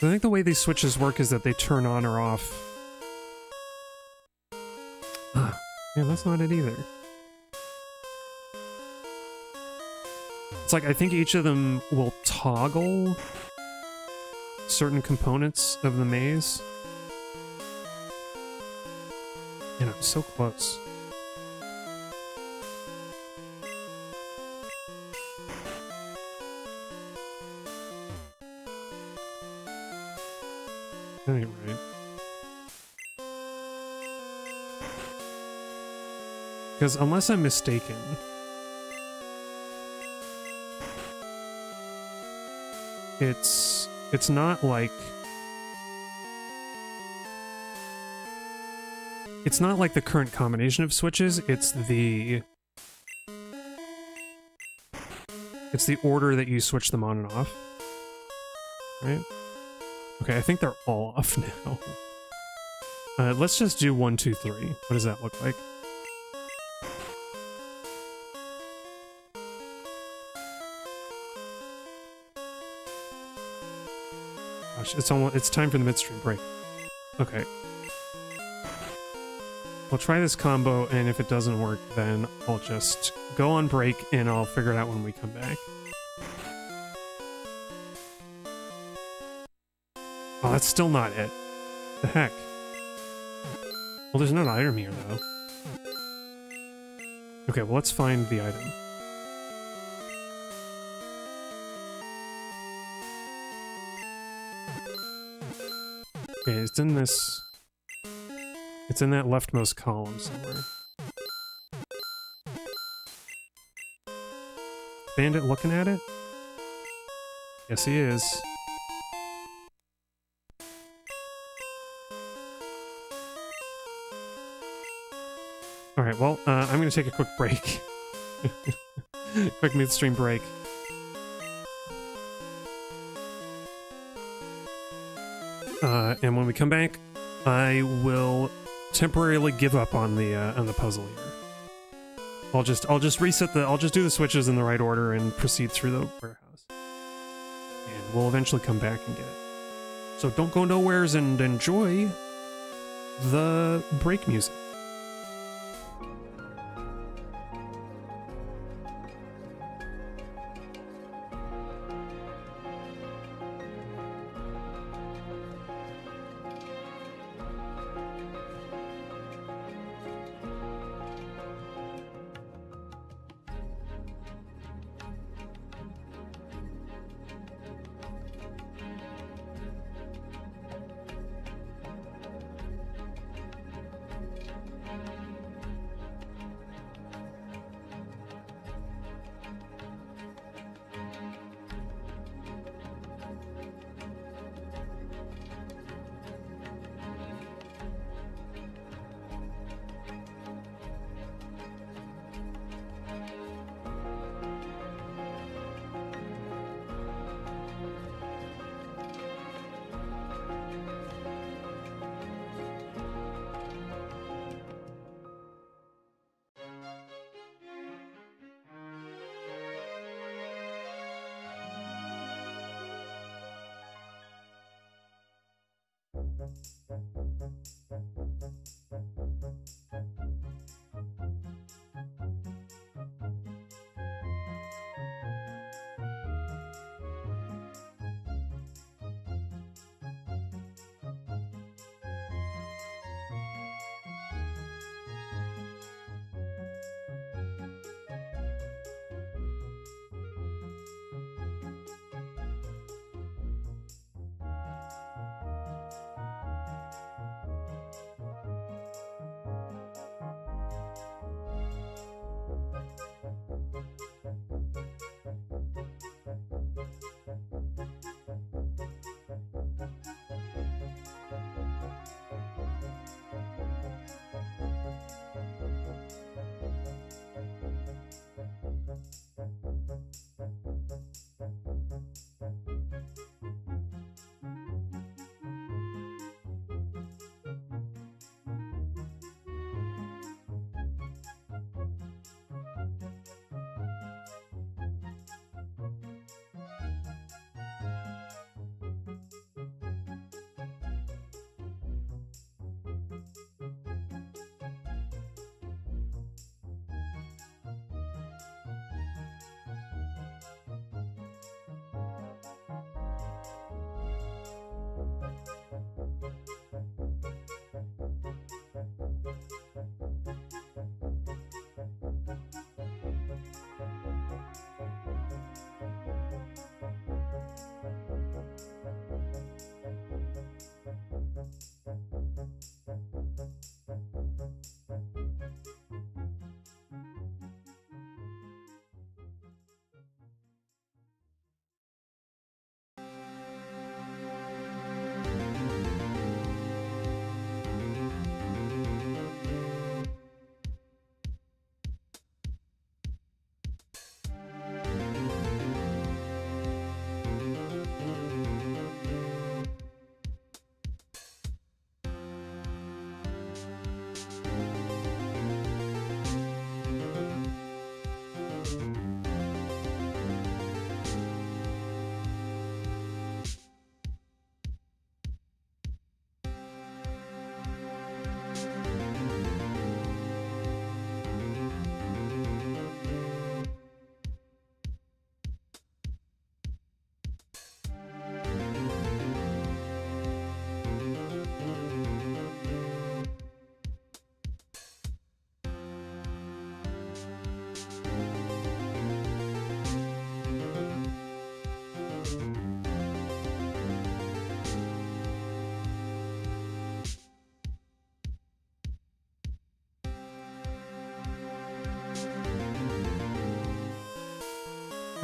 I think the way these switches work is that they turn on or off. *sighs* yeah, that's not it either. It's like, I think each of them will toggle certain components of the maze. And I'm so close. *laughs* Anyway. Because unless I'm mistaken... It's... It's not like... it's not like the current combination of switches, it's the it's the order that you switch them on and off. Right? Okay, I think they're all *laughs* off now. Uh, let's just do one, two, three. What does that look like? Gosh, it's almost it's time for the midstream break. Okay. We'll try this combo, and if it doesn't work, then I'll just go on break, and I'll figure it out when we come back. That's still not it. The heck? Well, there's no item here, though. Okay, well, let's find the item. Okay, it's in this... It's in that leftmost column somewhere. Bandit looking at it? Yes, he is. Alright, well, uh, I'm gonna take a quick break. *laughs* quick midstream break. Uh, and when we come back, I will temporarily give up on the uh, on the puzzle here. I'll just I'll just reset the I'll just do the switches in the right order and proceed through the warehouse. And we'll eventually come back and get it. So don't go nowheres and enjoy the break music. Thank you.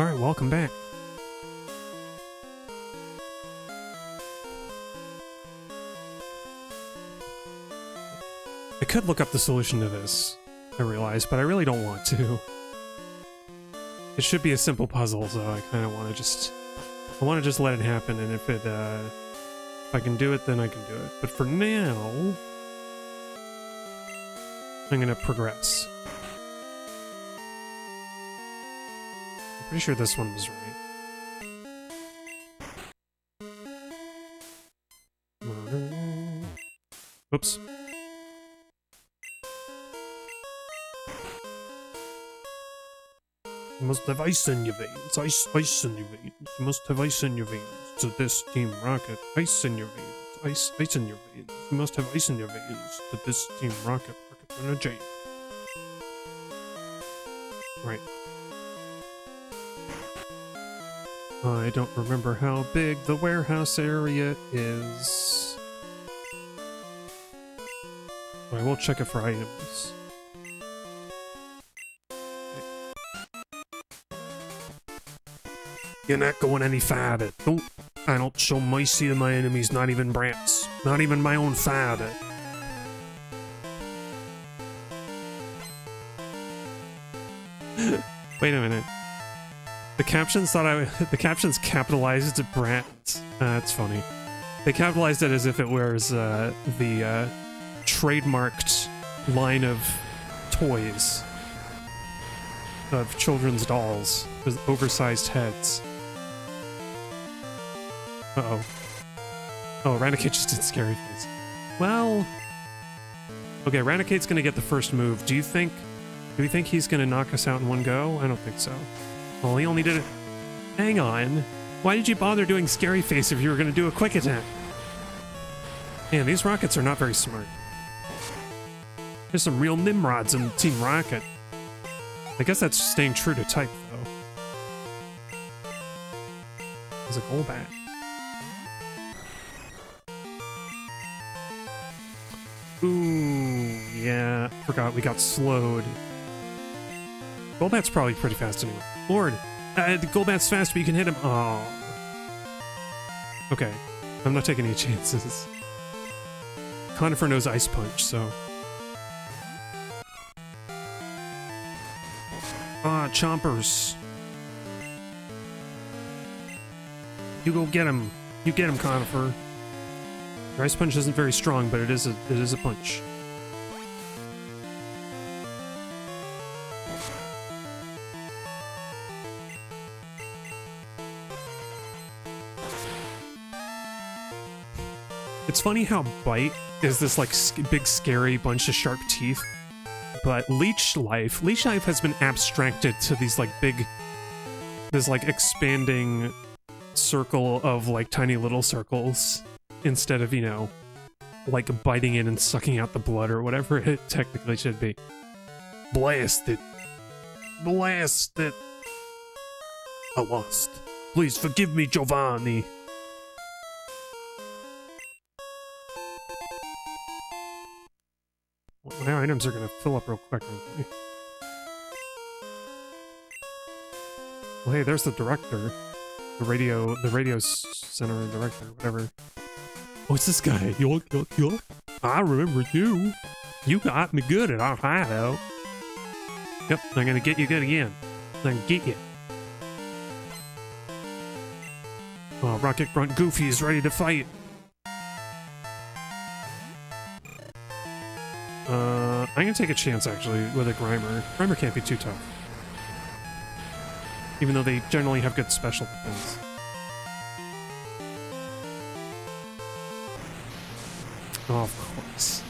Alright, welcome back. I could look up the solution to this, I realize, but I really don't want to. It should be a simple puzzle, so I kind of want to just... I want to just let it happen, and if it, uh... If I can do it, then I can do it. But for now... I'm gonna progress. Pretty sure this one was right. Oops. You must have ice in your veins, ice, ice in your veins. You must have ice in your veins to this Team Rocket. Ice in your veins, ice, ice in your veins. You must have ice in your veins to this Team Rocket. Rocket Energy. Right. I don't remember how big the warehouse area is. But I will check it for items. You're not going any farther. Don't. I don't show mercy to my enemies, not even brats. Not even my own father. *laughs* Wait a minute. The captions thought I. The captions capitalized brat. Uh, that's funny. They capitalized it as if it was uh, the uh, trademarked line of toys of children's dolls with oversized heads. Uh-oh. Oh, Raticate just did scary face. Well... Okay, Raticate's gonna get the first move. Do you think... Do you think he's gonna knock us out in one go? I don't think so. Well, he only did it... Hang on. Why did you bother doing scary face if you were gonna do a quick attack? Man, these rockets are not very smart. There's some real Nimrods in Team Rocket. I guess that's staying true to type, though. There's a Golbat. Ooh, yeah. Forgot we got slowed. Golbat's probably pretty fast anyway. Lord, uh, the Golbat's fast, but you can hit him. Oh. Okay, I'm not taking any *laughs* chances. Conifer knows Ice Punch, so... Ah, chompers. You go get him. You get him, Conifer. Ice punch isn't very strong, but it is a it is a punch. It's funny how Bite is this like big scary bunch of sharp teeth, but Leech Life, Leech Life has been abstracted to these like big, this like expanding circle of like tiny little circles instead of, you know, like biting in and sucking out the blood or whatever it *laughs* technically should be. Blast it. Blast it. I lost. Please forgive me, Giovanni. My items are gonna fill up real quick, aren't they? Well, hey, there's the director. The radio, the radio center director, whatever. What's this guy. Yo, yo, yo. I remember you. You got me good at our hideout. Yep, I'm gonna get you good again. I'm gonna get you. Oh, Rocket Grunt Goofy is ready to fight. I'm gonna take a chance, actually, with a Grimer. Grimer can't be too tough. Even though they generally have good special defense. Oh, of course.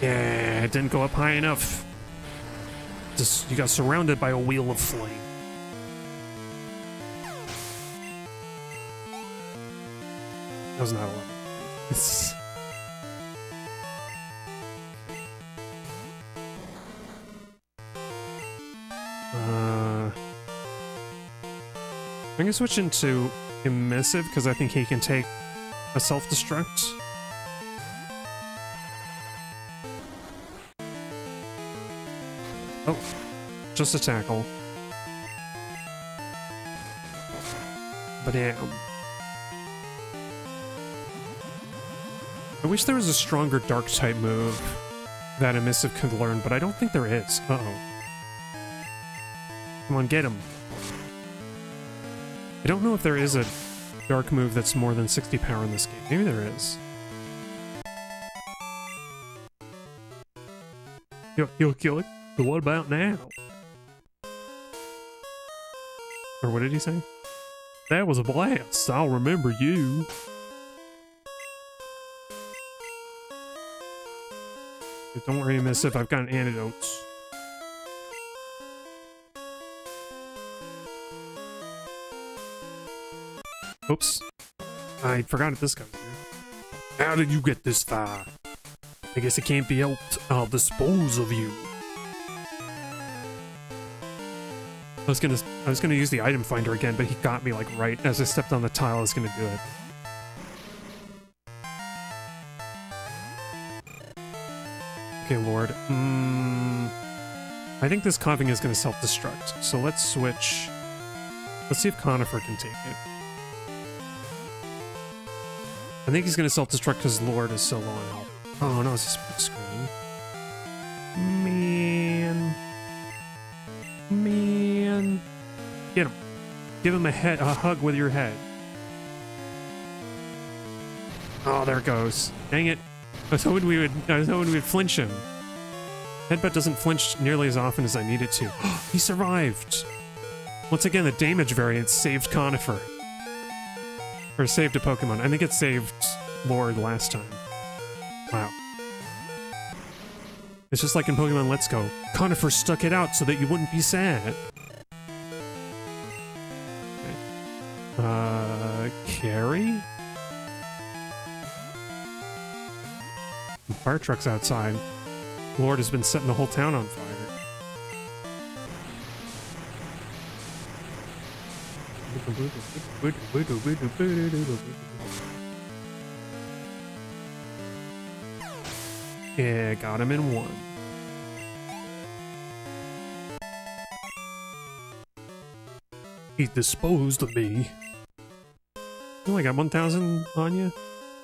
Yeah, it didn't go up high enough. Just, you got surrounded by a wheel of flame. That was not a uh, I'm gonna switch into emissive because I think he can take a self-destruct. Oh, just a tackle. But damn. I wish there was a stronger dark type move that Emissive could learn, but I don't think there is. Uh-oh. Come on, get him. I don't know if there is a dark move that's more than 60 power in this game. Maybe there is. You'll, kill it? But what about now? Or what did he say? That was a blast. I'll remember you. Don't worry, miss, if I've got antidotes. Oops. I forgot this guy here. How did you get this far? I guess it can't be helped. I'll dispose of you. I was gonna I was gonna use the item finder again, but he got me like right as I stepped on the tile I was gonna do it. Okay, Lord. Mm, I think this Koffing is going to self-destruct. So let's switch. Let's see if Conifer can take it. I think he's going to self-destruct because Lord is so low on health. Oh no, it's a screen. Man. Man. Get him. Give him a head, a hug with your head. Oh, there it goes. Dang it. I was hoping we would. I was hoping we would flinch him. Headbutt doesn't flinch nearly as often as I need it to. *gasps* he survived. Once again, the damage variant saved Conifer. Or saved a Pokemon. I think it saved Lord last time. Wow. It's just like in Pokemon Let's Go. Conifer stuck it out so that you wouldn't be sad. Fire truck's outside. Lord has been setting the whole town on fire. Yeah, got him in one. He disposed of me. You only got 1,000 on you?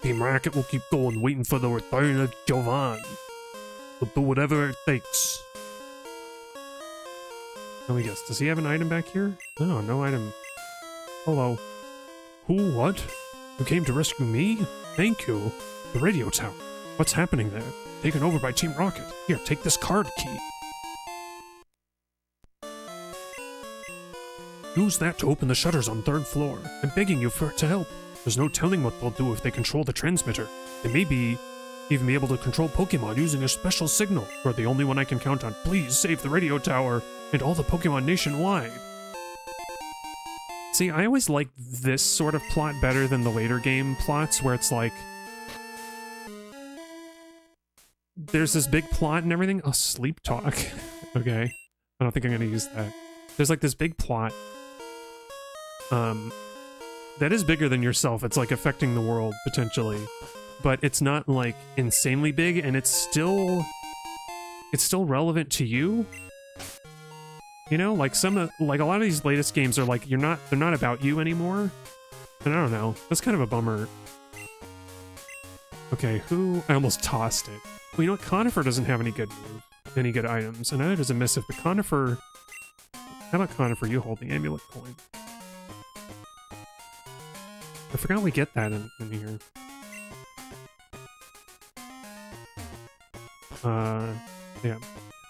Team Rocket will keep going, waiting for the return of Giovanni. We'll do whatever it takes. Let me guess, does he have an item back here? No, no item. Hello. Who, what? You came to rescue me? Thank you. The radio tower. What's happening there? Taken over by Team Rocket. Here, take this card key. Use that to open the shutters on third floor. I'm begging you for to help. There's no telling what they'll do if they control the transmitter. They may be even be able to control Pokemon using a special signal. You're the only one I can count on. Please save the radio tower and all the Pokemon nationwide. See, I always like this sort of plot better than the later game plots where it's like there's this big plot and everything. Oh, sleep talk. *laughs* okay. I don't think I'm gonna use that. There's like this big plot. Um that is bigger than yourself. It's like affecting the world potentially, but it's not like insanely big, and it's still it's still relevant to you. You know, like some like a lot of these latest games are like you're not they're not about you anymore. And I don't know. That's kind of a bummer. Okay, who I almost tossed it. Well, you know what? Conifer doesn't have any good any good items, and neither does Emissive, but Conifer how about Conifer? You hold the amulet coin. I forgot we get that in, in here. Uh, yeah.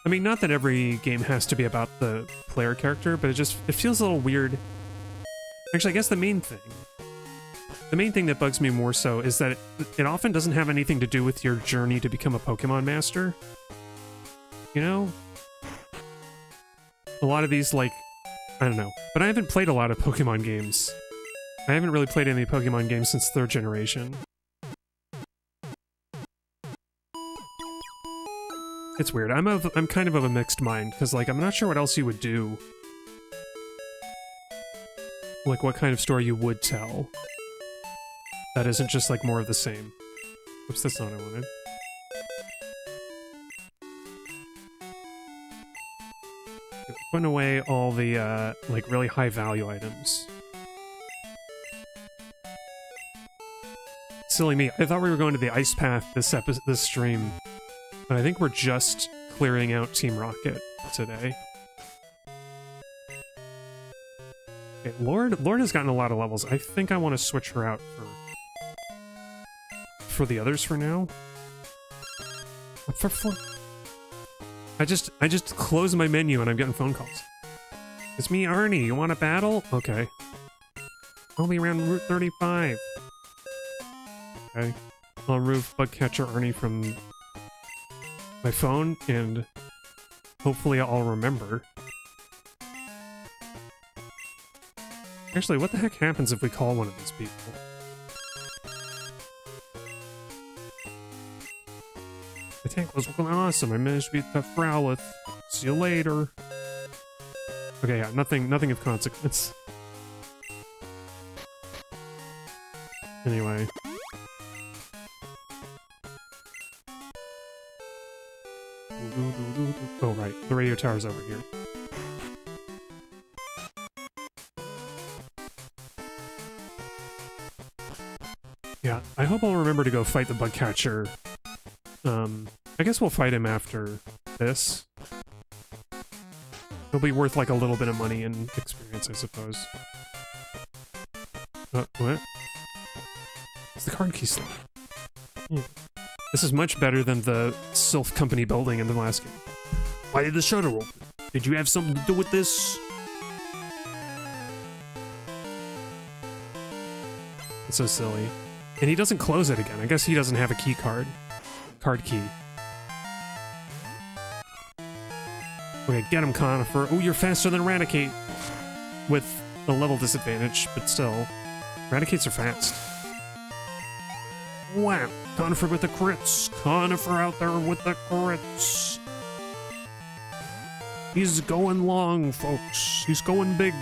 I mean, not that every game has to be about the player character, but it just it feels a little weird. Actually, I guess the main thing, the main thing that bugs me more so is that it, it often doesn't have anything to do with your journey to become a Pokemon master. You know, a lot of these like, I don't know, but I haven't played a lot of *laughs* Pokemon games. I haven't really played any Pokemon games since third generation. It's weird. I'm of I'm kind of of a mixed mind because like I'm not sure what else you would do. Like what kind of story you would tell. That isn't just like more of the same. Oops, that's not what I wanted. putting away all the, uh, like, really high value items. Silly me. I thought we were going to the ice path this episode, this stream. But I think we're just clearing out Team Rocket today. Okay, Lord, Lord has gotten a lot of levels. I think I want to switch her out for for the others for now. For, for I just I just close my menu and I'm getting phone calls. It's me, Arnie. You want a battle? Okay. I'll be around Route 35. Okay. I'll remove Bugcatcher Ernie from my phone and hopefully I'll remember. Actually, what the heck happens if we call one of these people? The tank was looking awesome. I managed to beat the Growlithe. See you later. Okay, yeah, nothing, nothing of consequence. *laughs* Anyway. Radio tower's over here. Yeah, I hope I'll remember to go fight the bug catcher. Um, I guess we'll fight him after this. It'll be worth like a little bit of money and experience, I suppose. Uh, what? It's the card key slot. Yeah. This is much better than the Silph Company building in the last game. Why did the shutter open? Did you have something to do with this? It's so silly. And he doesn't close it again. I guess he doesn't have a key card. Card key. Okay, get him, Conifer. Oh, you're faster than Raticate. With a level disadvantage, but still. Raticates are fast. Wow. Conifer with the crits. Conifer out there with the crits. He's going long, folks. He's going big.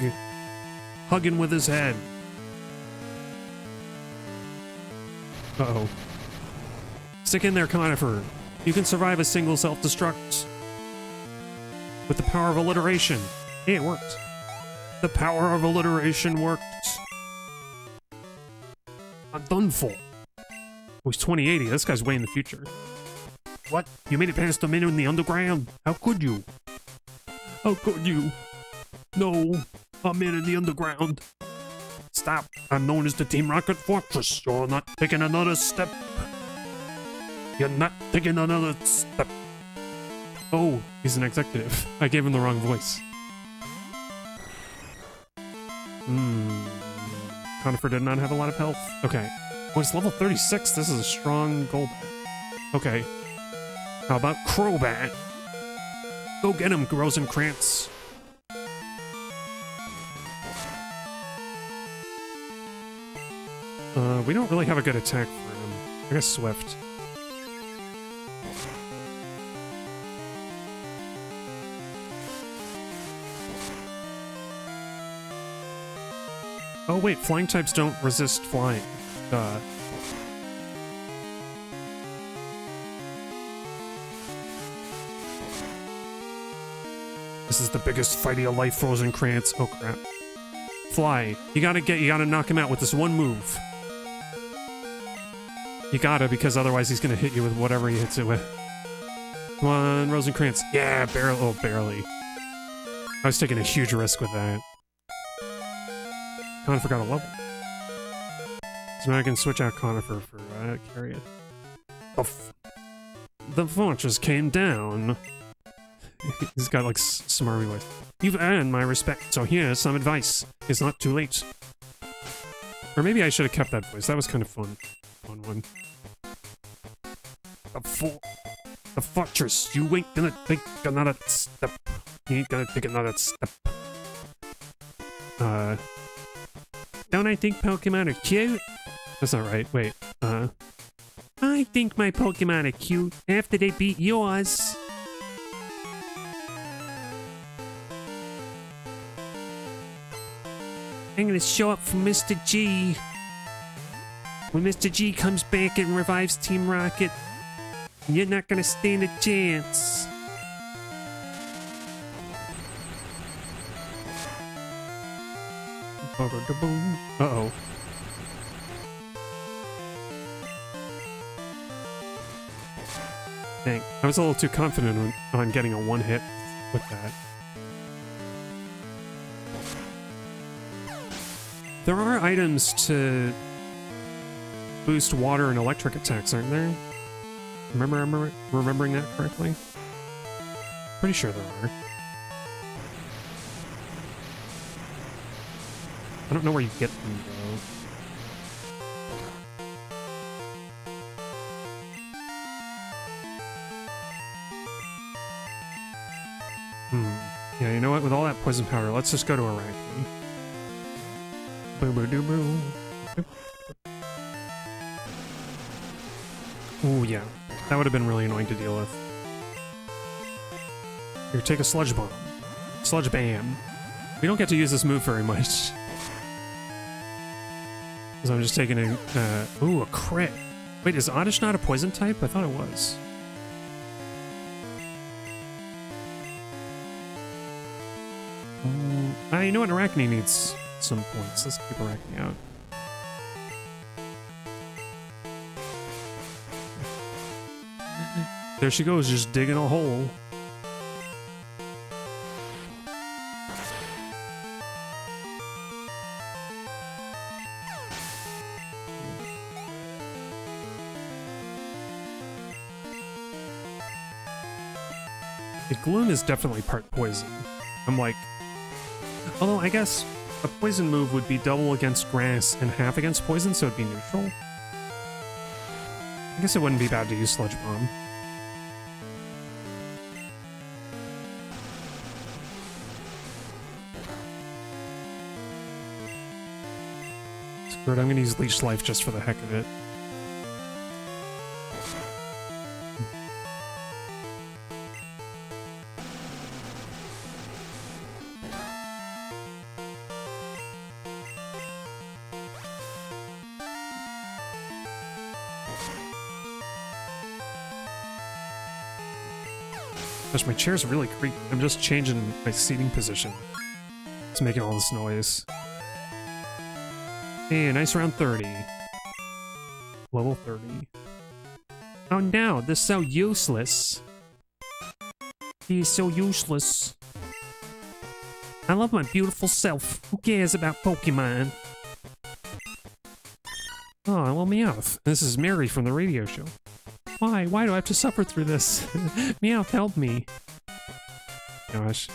Hugging with his head. Uh-oh. Stick in there, Conifer. You can survive a single self-destruct. With the power of alliteration. Hey, it worked. The power of alliteration worked. I'm done for. Oh, he's 2080. This guy's way in the future. What? You made it past the minute in the underground? How could you? How could you? No, I'm in in the underground. Stop. I'm known as the Team Rocket Fortress. You're not taking another step. You're not taking another step. Oh, he's an executive. I gave him the wrong voice. Hmm. Conifer did not have a lot of health. Okay. Oh, it's level 36. This is a strong gold. Okay. How about Crobat? Go get him, Rosencrantz. Uh, we don't really have a good attack for him. I guess Swift. Oh wait, flying types don't resist flying. This is the biggest fight of your life, Rosencrantz. Oh crap. Fly. You gotta get, you gotta knock him out with this one move. You gotta, because otherwise he's gonna hit you with whatever he hits it with. Come on, Rosencrantz. Yeah, barely. Oh, barely. I was taking a huge risk with that. Conifer got a level. So now I can switch out Conifer for uh, Carriot. The, the fortress came down. He's got like smarmy voice. You've earned my respect, so here's some advice. It's not too late. Or maybe I should have kept that voice. That was kind of fun fun one. The for the fortress. You ain't gonna take another step. You ain't gonna take another step. Uh, don't I think Pokemon are cute? That's not right. Wait. Uh, I think my Pokemon are cute after they beat yours. I'm gonna show up for Mr. G. When Mr. G comes back and revives Team Rocket, you're not gonna stand a chance. Uh-oh. Dang, I was a little too confident on, on getting a one-hit with that. There are items to boost water and electric attacks, aren't there? Remember, remember remembering that correctly? Pretty sure there are. I don't know where you get them, though. Hmm. Yeah, you know what? With all that poison powder, let's just go to a Arachne. Ooh, yeah. That would have been really annoying to deal with. Here, take a sludge bomb. Sludge bam. We don't get to use this move very much. So I'm just taking a... Uh, ooh, a crit. Wait, is Oddish not a poison type? I thought it was. Uh, you know what? Arachne needs some points. Let's keep Arachne *laughs* out. There she goes, just digging a hole. The gloom is definitely part poison. I'm like... Although, I guess a poison move would be double against grass and half against poison, so it'd be neutral. I guess it wouldn't be bad to use Sludge Bomb. Screw it, I'm gonna use Leech Life just for the heck of it. Gosh, my chair's really creepy. I'm just changing my seating position. It's making all this noise. Hey, nice round 30. Level 30. Oh no, this is so useless. He's so useless. I love my beautiful self. Who cares about Pokemon? Oh, well, Meowth. This is Mary from the radio show. Why? Why do I have to suffer through this? *laughs* Meowth, help me. Gosh.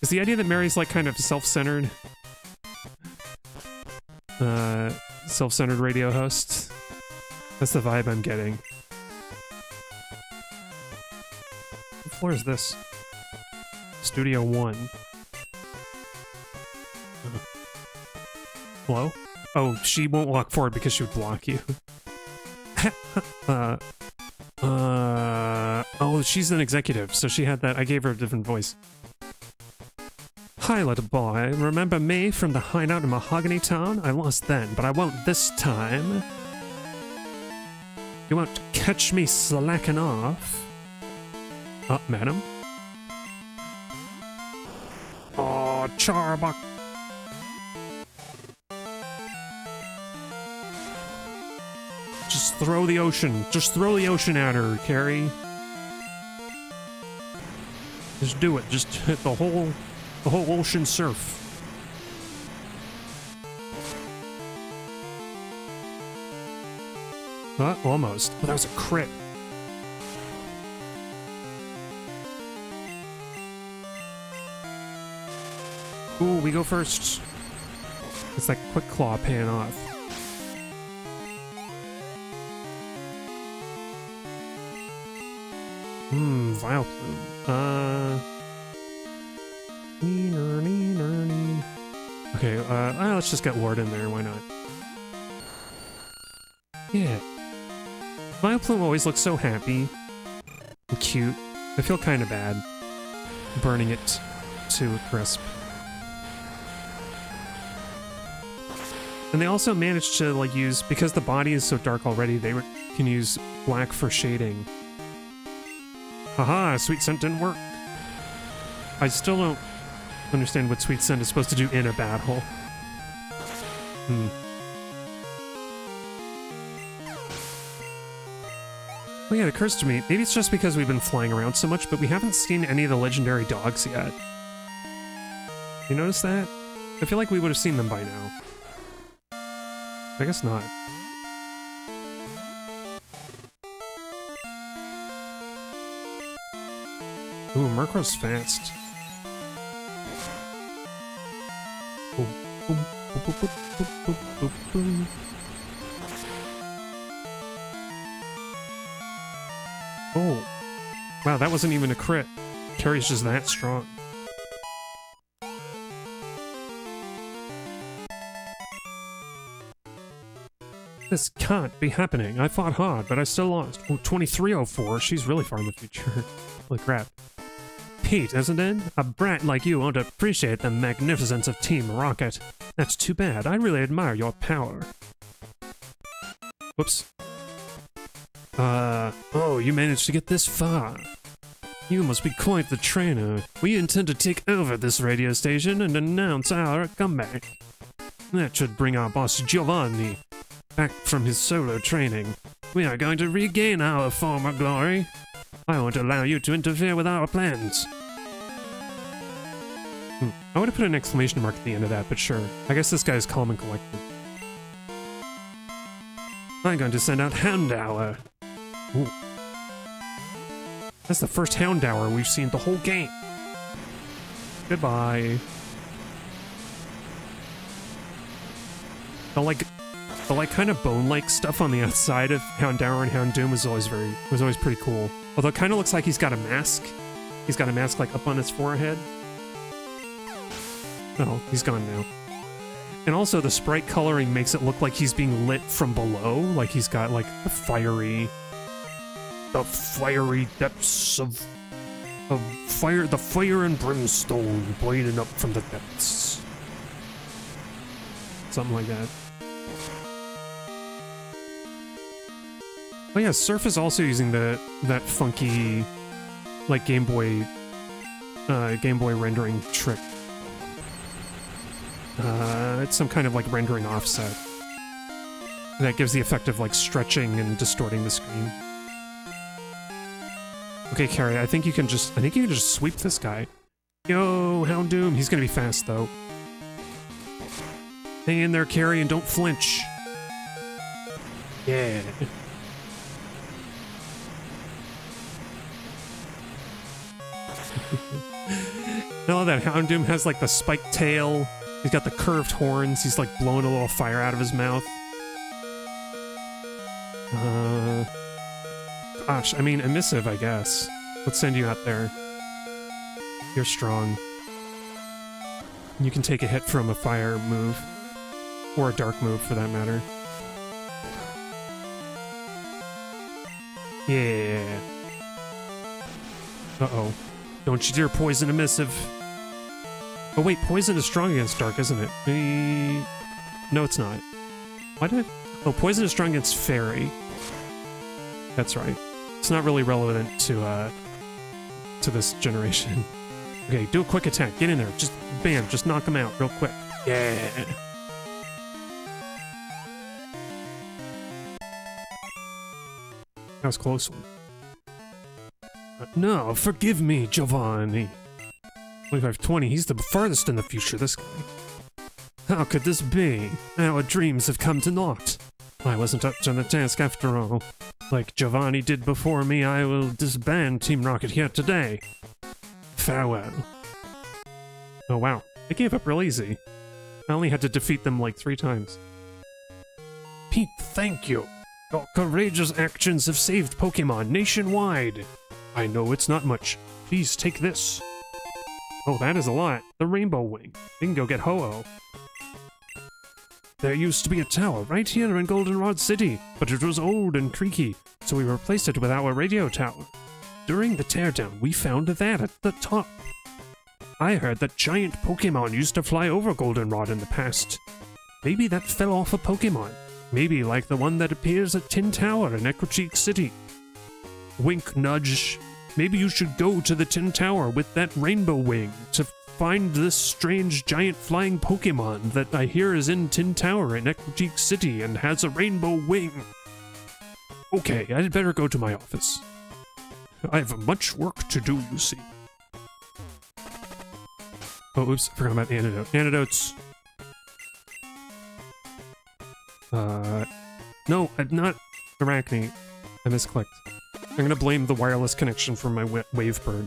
Is the idea that Mary's like kind of self-centered? Uh, self-centered radio host? That's the vibe I'm getting. What floor is this? Studio 1. Hello? Oh, she won't walk forward because she would block you. *laughs* uh, uh, oh, she's an executive, so she had that. I gave her a different voice. Hi, little boy. Remember me from the hideout in Mahogany Town? I lost then, but I won't this time. You won't catch me slacking off. Uh, madam? Oh, Arbok. Throw the ocean. Just throw the ocean at her, Carrie. Just do it. Just hit the whole, the whole ocean surf. Uh, almost. That was a crit. Ooh, we go first. It's that quick claw paying off. Vileplume. Uh. Okay, uh, uh, let's just get Lord in there, why not? Yeah. Vileplume always looks so happy and cute. I feel kind of bad burning it to a crisp. And they also managed to like use because the body is so dark already. They can use black for shading. Haha, sweet scent didn't work. I still don't understand what sweet scent is supposed to do in a battle. Hmm. Oh yeah, it occurs to me, maybe it's just because we've been flying around so much, but we haven't seen any of the legendary dogs yet. You notice that? I feel like we would have seen them by now. I guess not. Ooh, Murkrow's fast. Oh. Wow, that wasn't even a crit. Carrie's just that strong. This can't be happening. I fought hard, but I still lost. Oh, 2304. She's really far in the future. *laughs* Holy crap. Pete, isn't it? A brat like you won't appreciate the magnificence of Team Rocket. That's too bad. I really admire your power. Whoops. Uh, oh, you managed to get this far. You must be quite the trainer. We intend to take over this radio station and announce our comeback. That should bring our boss Giovanni back from his solo training. We are going to regain our former glory. I won't allow you to interfere with our plans. Hmm. I would have put an exclamation mark at the end of that, but sure. I guess this guy's calm and collected. I'm going to send out Houndour. Ooh. That's the first Houndour we've seen the whole game. Goodbye. The like, the like kind of bone-like stuff on the outside of Houndour and Houndoom was always very, was always pretty cool. Although it kind of looks like he's got a mask. He's got a mask like up on his forehead. Oh, he's gone now. And also the sprite coloring makes it look like he's being lit from below, like he's got like a fiery the fiery depths of of fire the fire and brimstone blazing up from the depths. Something like that. Oh yeah, Surf is also using the that funky like Game Boy uh, Game Boy rendering trick. Uh, it's some kind of like rendering offset. That gives the effect of like stretching and distorting the screen. Okay, Carrie, I think you can just I think you can just sweep this guy. Yo, Houndoom. He's gonna be fast though. Hang in there, Carrie, and don't flinch. Yeah. I love that Houndoom has like the spiked tail. He's got the curved horns. He's like blowing a little fire out of his mouth. Uh, gosh, I mean, emissive, I guess. Let's send you out there. You're strong. You can take a hit from a fire move. Or a dark move, for that matter. Yeah. Uh-oh. Don't you dare poison Emissive. Oh wait, poison is strong against dark, isn't it? No, it's not. Why did I... Oh, poison is strong against fairy. That's right. It's not really relevant to, uh, to this generation. *laughs* Okay, do a quick attack. Get in there. Just, bam, just knock him out real quick. Yeah. That was close no, forgive me, Giovanni. 2520, he's the farthest in the future, this guy. How could this be? Our dreams have come to naught. I wasn't up to the task after all. Like Giovanni did before me, I will disband Team Rocket here today. Farewell. Oh wow, they gave up real easy. I only had to defeat them like three times. Pete, thank you. Your courageous actions have saved Pokemon nationwide. I know it's not much. Please take this. Oh, that is a lot. The Rainbow Wing. We can go get Ho-Oh. There used to be a tower right here in Goldenrod City, but it was old and creaky, so we replaced it with our radio tower. During the teardown, we found that at the top. I heard that giant Pokemon used to fly over Goldenrod in the past. Maybe that fell off a Pokemon. Maybe like the one that appears at Tin Tower in Ecruteak City. Wink nudge. Maybe you should go to the Tin Tower with that rainbow wing to find this strange giant flying Pokemon that I hear is in Tin Tower in Ecruteak City and has a rainbow wing. Okay, I'd better go to my office. I have much work to do, you see. Oh, oops, forgot about antidote. Antidotes. Uh, no, I'm not Arachne. I misclicked. I'm gonna blame the wireless connection for my wa Wavebird.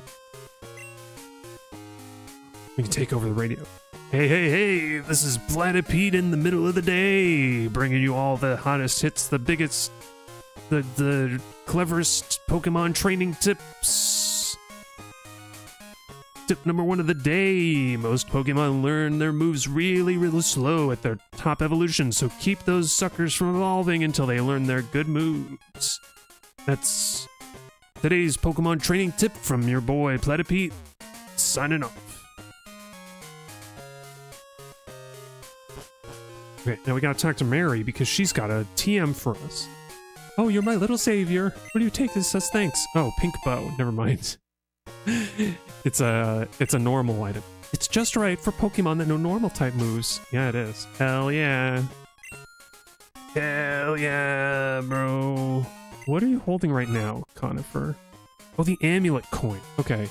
We can take over the radio. Hey, hey, hey, this is PlatyPete in the middle of the day, bringing you all the hottest hits, the biggest, the, the cleverest Pokemon training tips. Tip number one of the day most Pokemon learn their moves really, really slow at their top evolution, so keep those suckers from evolving until they learn their good moves. That's today's Pokemon training tip from your boy PlatyPete. Signing off. Okay, now we gotta talk to Mary because she's got a TM for us. Oh, you're my little savior. What do you take this as thanks? Oh, pink bow. *laughs* Never mind. it's a it's a normal item. It's just right for Pokemon that know normal type moves. Yeah, it is. Hell yeah. Hell yeah, bro. What are you holding right now, Conifer? Oh, the amulet coin. Okay.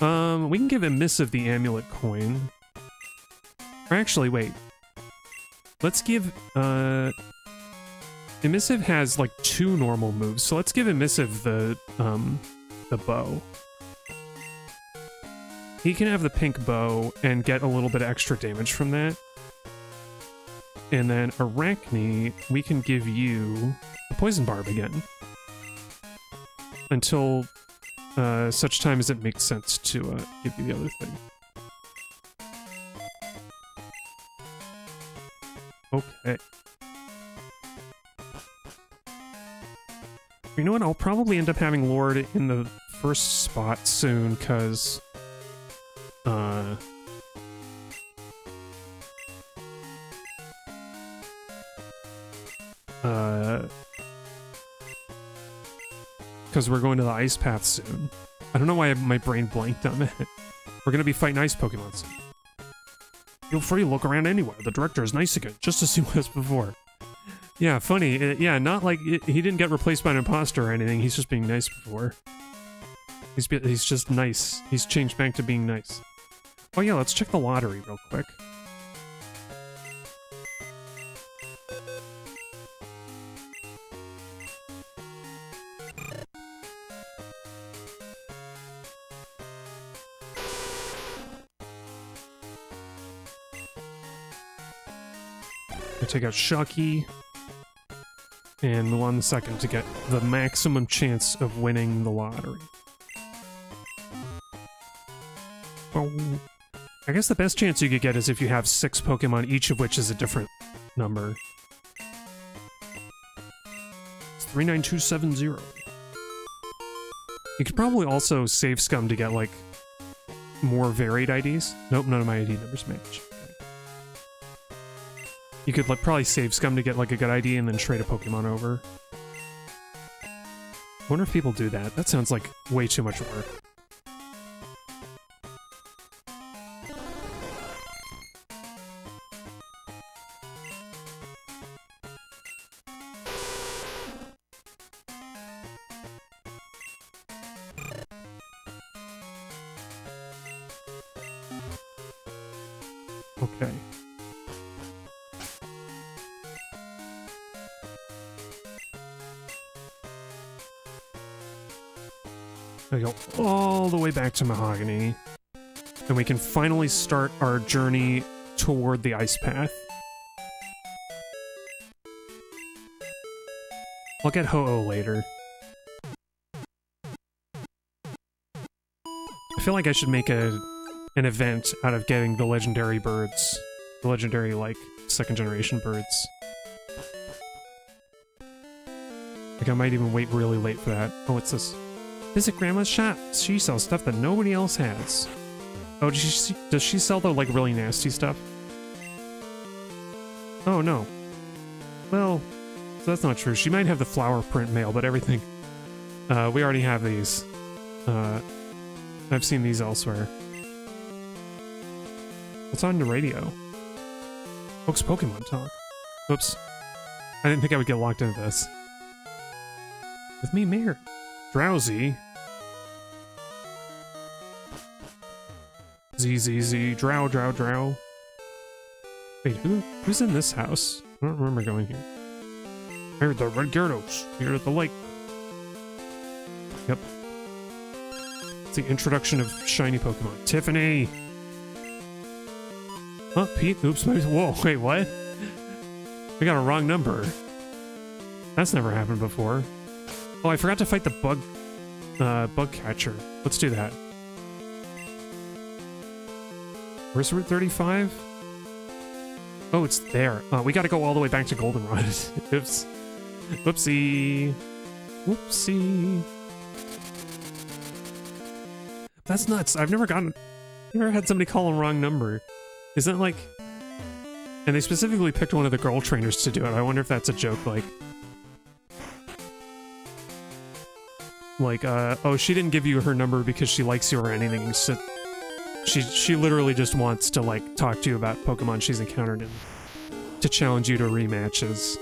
Um, we can give Emissive the amulet coin. Or actually, wait. Let's give, uh... Emissive has, like, two normal moves, so let's give Emissive the, um, the bow. He can have the pink bow and get a little bit extra damage from that. And then Arachne, we can give you a poison barb again. Until uh, such time as it makes sense to uh, give you the other thing. Okay. You know what? I'll probably end up having Lord in the first spot soon, because... Uh... Because we're going to the ice path soon. I don't know why my brain blanked on that. *laughs* We're gonna be fighting ice Pokemon soon. Feel free to look around anywhere. The director is nice again, just as *laughs* he was before. Yeah, funny. It, uh, yeah, not like it, he didn't get replaced by an imposter or anything. He's just being nice before. He's he's just nice. He's changed back to being nice. Oh yeah, let's check the lottery real quick. Take out Shocky and move on the second to get the maximum chance of winning the lottery. I guess the best chance you could get is if you have six Pokemon, each of which is a different number. It's 39270. You could probably also save scum to get, like, more varied IDs. Nope, none of my ID numbers match. You could like probably save Scum to get like a good ID and then trade a Pokemon over. I wonder if people do that. That sounds like way too much work. We can finally start our journey toward the ice path. I'll get Ho-Oh later. I feel like I should make a an event out of getting the legendary birds. The legendary, like, second generation birds. Like, I might even wait really late for that. Oh, what's this? Visit Grandma's shop. She sells stuff that nobody else has. Oh, does she, does she sell the, like, really nasty stuff? Oh, no. Well, that's not true. She might have the flower print mail, but everything... Uh, we already have these. Uh, I've seen these elsewhere. What's on the radio? Folks, Pokemon talk. Oops. I didn't think I would get locked into this. With me, Mary. Drowsy. Z, Z, Z. Drow, drow, drow. Wait, who, who's in this house? I don't remember going here. Here, the Red Gyarados. Here at the lake. Yep. It's the introduction of shiny Pokemon. Tiffany! Oh, Pete. Oops. Whoa, *laughs* wait, what? We got a wrong number. That's never happened before. Oh, I forgot to fight the bug, uh, bug catcher. Let's do that. Where's Route 35? Oh, it's there. Uh, we gotta go all the way back to Goldenrod. *laughs* Oops. Whoopsie. Whoopsie. That's nuts. I've never gotten... Never had somebody call a wrong number. Isn't like... And they specifically picked one of the girl trainers to do it. I wonder if that's a joke, like... Like, uh, oh, she didn't give you her number because she likes you or anything. So she she literally just wants to like talk to you about Pokemon she's encountered and to challenge you to rematches.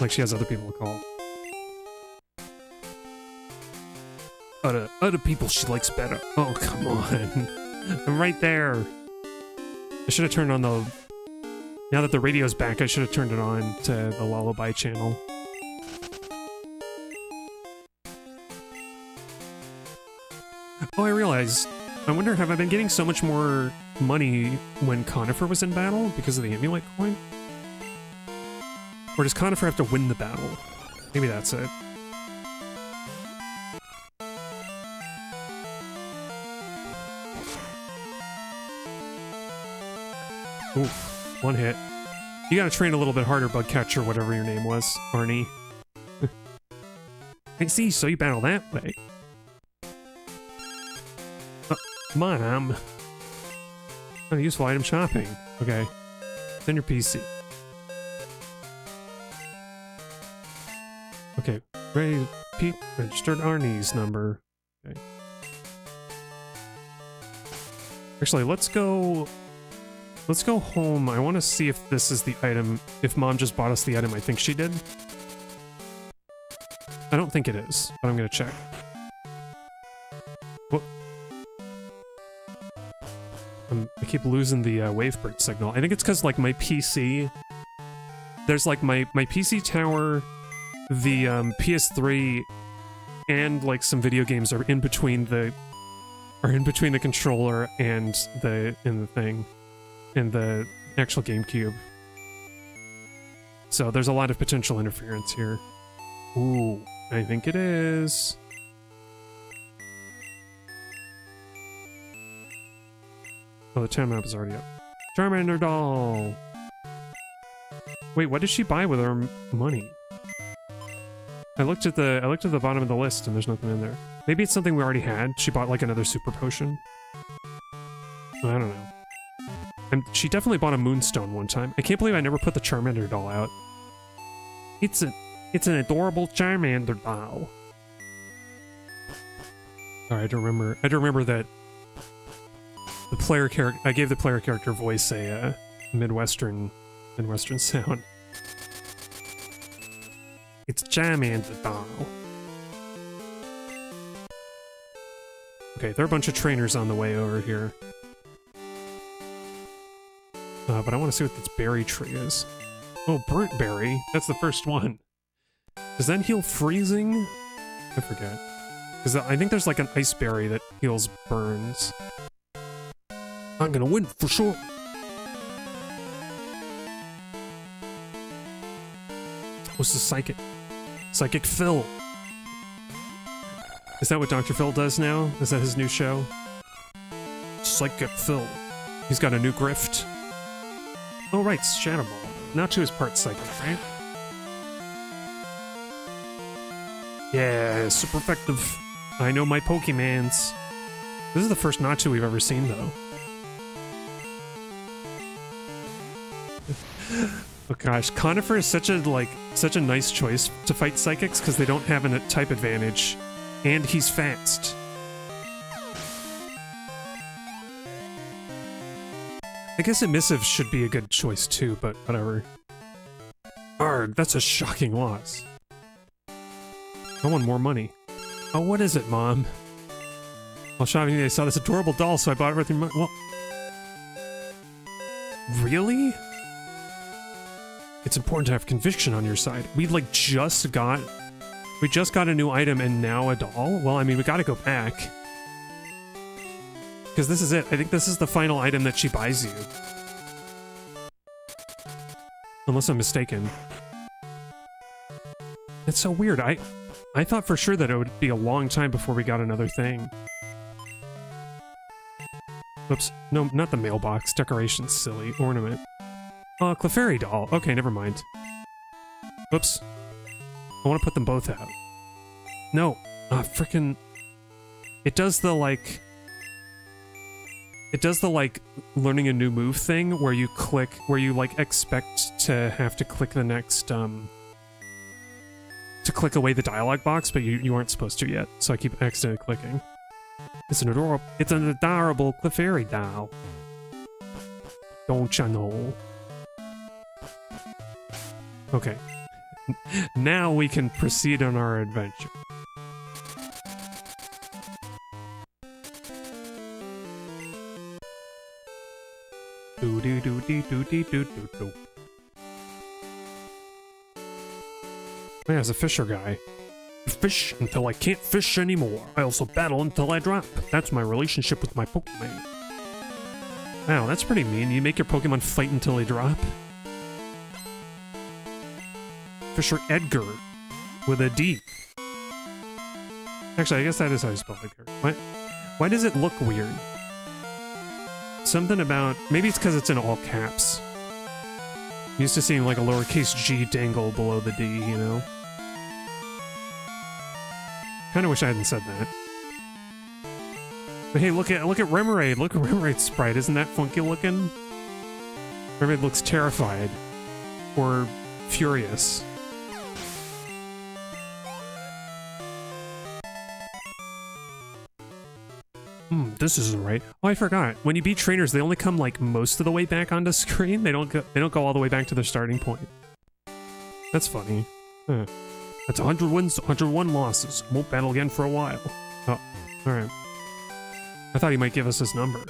Like she has other people to call. Other other people she likes better. Oh come on, *laughs* I'm right there. I should have turned on the. Now that the radio's back, I should have turned it on to the lullaby channel. Oh, I realize. I wonder, have I been getting so much more money when Conifer was in battle because of the amulet coin? Or does Conifer have to win the battle? Maybe that's it. Oof, one hit. You gotta train a little bit harder, Bugcatcher, whatever your name was, Arnie. *laughs* I see, so you battle that way. Mom. Oh, useful item shopping. Okay. Then your PC. Okay. Ready Pete registered Arnie's number. Okay. Actually, let's go let's go home. I want to see if this is the item if mom just bought us the item I think she did. I don't think it is, but I'm gonna check. Keep losing the uh, Wavebird signal. I think it's because like my PC, there's like my my PC tower, the um, PS3, and like some video games are in between the are in between the controller and the in the thing, and the actual GameCube. So there's a lot of potential interference here. Ooh, I think it is. Oh, the town map is already up. Charmander doll! Wait, what did she buy with her money? I looked at the I looked at the bottom of the list and there's nothing in there. Maybe it's something we already had. She bought like another super potion. I don't know. And she definitely bought a moonstone one time. I can't believe I never put the Charmander doll out. It's a it's an adorable Charmander doll. I don't remember I don't remember that the player character. I gave the player character voice a uh, midwestern, midwestern *laughs* sound. It's Charmander doll. Okay, there are a bunch of trainers on the way over here. Uh, but I want to see what this berry tree is. Oh, burnt berry. That's the first one. Does that heal freezing? I forget. Because I think there's like an ice berry that heals burns. I'm gonna win for sure. What's the psychic? Psychic Phil. Is that what Dr. Phil does now? Is that his new show? Psychic Phil. He's got a new grift. Oh right, Shadow Ball. Not to his part psychic, right? Yeah, super effective. I know my Pokemans. This is the first Natu we've ever seen, though. Oh gosh, Conifer is such a like such a nice choice to fight psychics because they don't have a type advantage, and he's fast. I guess emissive should be a good choice too, but whatever. Arg, that's a shocking loss. I want more money. Oh, what is it, Mom? While shopping, I saw this adorable doll, so I bought it with your money. Well, really? It's important to have conviction on your side. We like just got, we just got a new item and now a doll. Well, I mean, we got to go back because this is it. I think this is the final item that she buys you, unless I'm mistaken. It's so weird. I I thought for sure that it would be a long time before we got another thing. Oops. No, not the mailbox. Decoration, silly. Ornament. Uh, Clefairy doll. Okay, never mind. Oops. I want to put them both out. No. Ah, uh, freaking... It does the, like... It does the, like, learning a new move thing where you click... Where you, like, expect to have to click the next, um to click away the dialog box, but you, you aren't supposed to yet, so I keep accidentally clicking. It's an adorable, it's an adorable Clefairy doll. Don't you know? Okay. now we can proceed on our adventure. Do do do do do do do as a fisher guy. Fish until I can't fish anymore. I also battle until I drop. That's my relationship with my Pokemon. Wow, that's pretty mean. You make your Pokemon fight until they drop? Fisher Edgar with a D. Actually, I guess that is how you spell Edgar. Why, why does it look weird? Something about... Maybe it's because it's in all caps. I'm used to seeing like a lowercase g dangle below the D, you know? Kinda wish I hadn't said that. But hey, look at look at Remoraid. Look at Remoraid's sprite. Isn't that funky looking? Remoraid looks terrified. Or furious. This isn't right. Oh, I forgot. When you beat trainers, they only come like most of the way back onto *laughs* screen. They don't go they don't go all the way back to their starting point. That's funny. Huh. That's 100 wins, 101 losses. Won't battle again for a while. Oh, alright. I thought he might give us his number.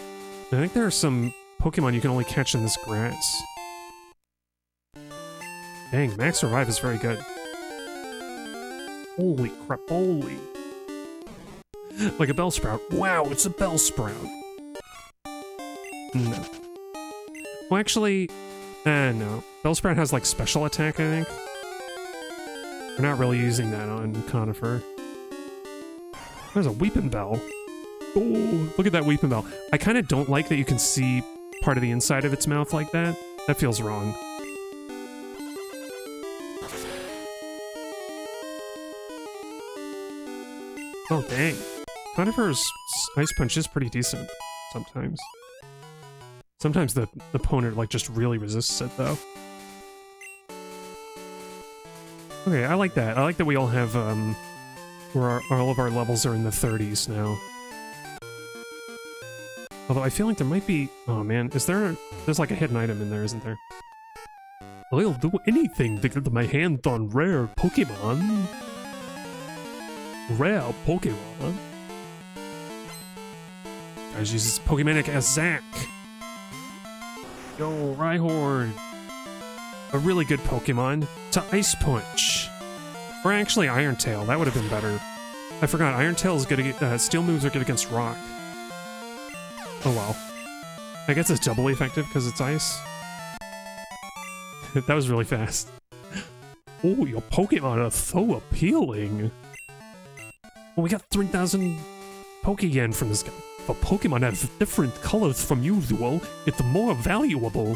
I think there are some Pokemon you can only catch in this grass. Dang, Max Revive is very good. Holy crap, holy. Like a Bellsprout. Wow, it's a Bellsprout. No. Well, actually, Eh, no. Bellsprout has, like, special attack, I think. We're not really using that on Conifer. There's a Weepinbell. Oh, look at that Weepinbell. I kind of don't like that you can see part of the inside of its mouth like that. That feels wrong. Oh, dang. Conifer's Ice Punch is pretty decent sometimes. Sometimes the, the opponent like just really resists it though. Okay, I like that. I like that we all have um where our, all of our levels are in the 30s now. Although I feel like there might be oh man, is there there's like a hidden item in there, isn't there? I'll do anything to get my hands on rare Pokemon. Rare Pokemon. Guys uses Pokemaniac as Zack. Yo, Rhyhorn! A really good Pokemon to Ice Punch. Or actually Iron Tail, that would have been better. I forgot, Iron Tail is good against, uh, Steel moves are good against Rock. Oh well. I guess it's doubly effective because it's ice. *laughs* that was really fast. Oh, your Pokemon are so appealing. Well, we got 3,000 Pokeyen from this guy. A Pokemon has different colors from usual, it's more valuable.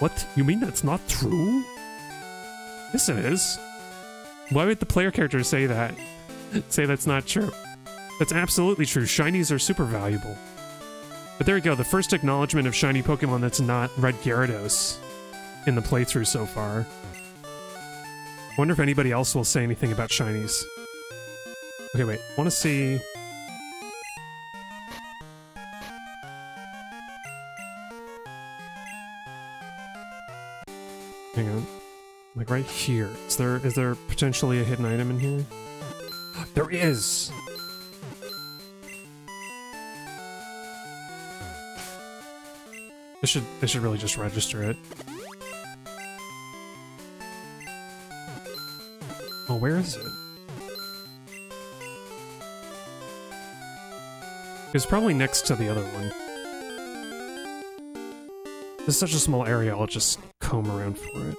What? You mean that's not true? Yes, it is. Why would the player character say that? *laughs* say that's not true. That's absolutely true. Shinies are super valuable. But there we go, the first acknowledgement of shiny Pokemon that's not Red Gyarados in the playthrough so far. Wonder if anybody else will say anything about shinies. Okay, wait. I want to see... right here. Is there is there potentially a hidden item in here? There is! I should I should really just register it. Oh, where is it? It's probably next to the other one. It's such a small area, I'll just comb around for it.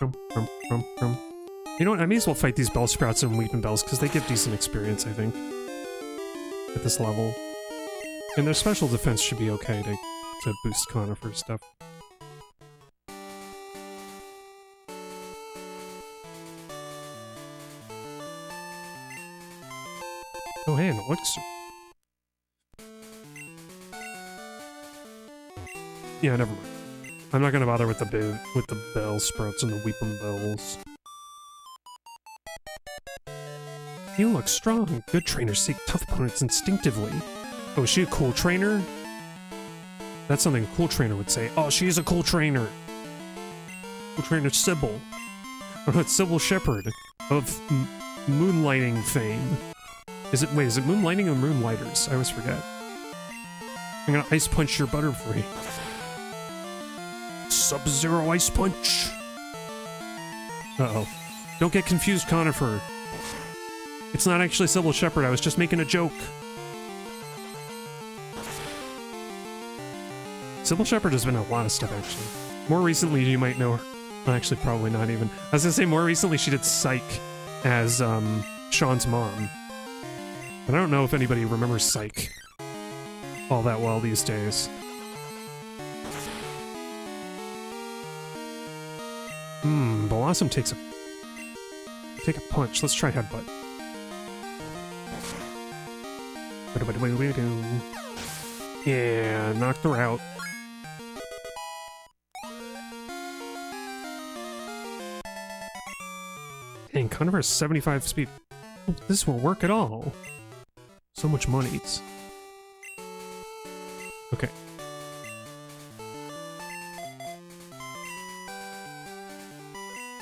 You know what, I may as well fight these Bellsprouts and Weepinbells because they give decent experience, I think. At this level. And their special defense should be okay to, to boost Conifer stuff. Oh hey, an elixir. Yeah, never mind. I'm not gonna bother with the with the Bellsprouts and the Weepinbells. You look strong. Good trainers seek tough opponents instinctively. Oh, is she a cool trainer? That's something a cool trainer would say. Oh, she is a cool trainer. Cool trainer Sybil. *laughs* Oh, it's Cybill Shepherd of Moonlighting fame. Is it, wait, is it Moonlighting or Moonlighters? I always forget. I'm gonna ice punch your Butterfree. *laughs* Sub-Zero Ice Punch! Uh-oh. Don't get confused, Conifer. It's not actually Cybill Shepherd, I was just making a joke. Cybill Shepherd has been a lot of stuff, actually. More recently, you might know her. Actually, probably not even. I was gonna say, more recently, she did Psych as, um, Shawn's mom. But I don't know if anybody remembers Psych all that well these days. Blossom takes a... Take a punch. Let's try Headbutt. Yeah, knocked her out. Dang, Conifer has 75 speed. This won't work at all. So much money. Okay.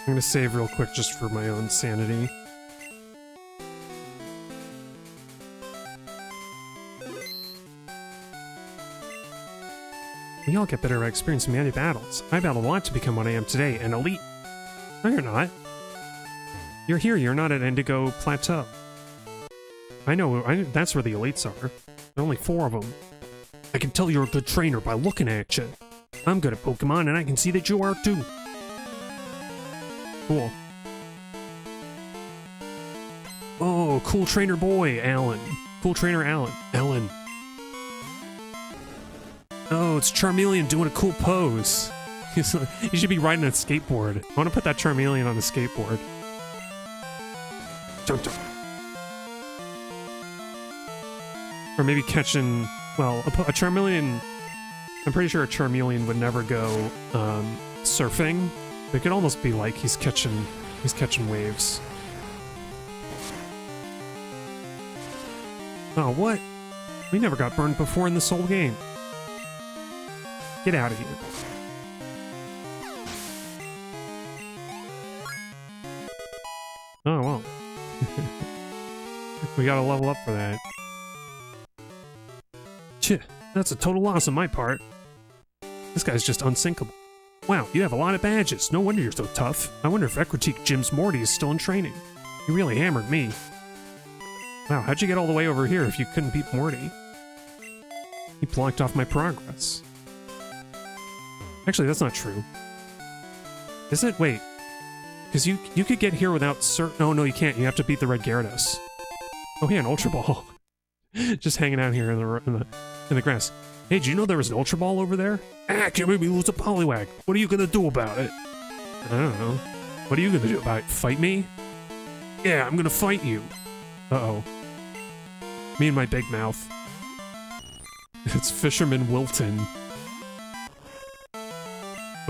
I'm gonna save real quick just for my own sanity. We all get better by experiencing many battles. I battled a lot to become what I am today, an elite. No, you're not. You're here, you're not at Indigo Plateau. I know, I, that's where the elites are. There are only four of them. I can tell you're a good trainer by looking at you. I'm good at Pokemon, and I can see that you are too. Cool. Oh, cool trainer boy, Alan. Cool trainer Alan. Alan. Oh, it's Charmeleon doing a cool pose. *laughs* he should be riding a skateboard. I want to put that Charmeleon on a skateboard. Or maybe catching, well, a, a Charmeleon, I'm pretty sure a Charmeleon would never go um, surfing. It could almost be like he's catching, he's catching waves. Oh, what? We never got burned before in this whole game. Get out of here. Oh, well. *laughs* we gotta level up for that. Chih, that's a total loss on my part. This guy's just unsinkable. Wow, you have a lot of badges. No wonder you're so tough. I wonder if Ecruteak Gym's Morty is still in training. You really hammered me. Wow, how'd you get all the way over here if you couldn't beat Morty? He blocked off my progress. Actually, that's not true. Is it? Wait. Because you you could get here without certain... Oh, no, you can't. You have to beat the red Gyarados. Oh, yeah, an Ultra Ball. *laughs* Just hanging out here in the, in the in the grass. Hey, did you know there was an Ultra Ball over there? Ah, you made me lose a Poliwag. What are you gonna do about it? I don't know. What are you gonna do about it? Fight me? Yeah, I'm gonna fight you. Uh-oh. Me and my big mouth. *laughs* It's Fisherman Wilton.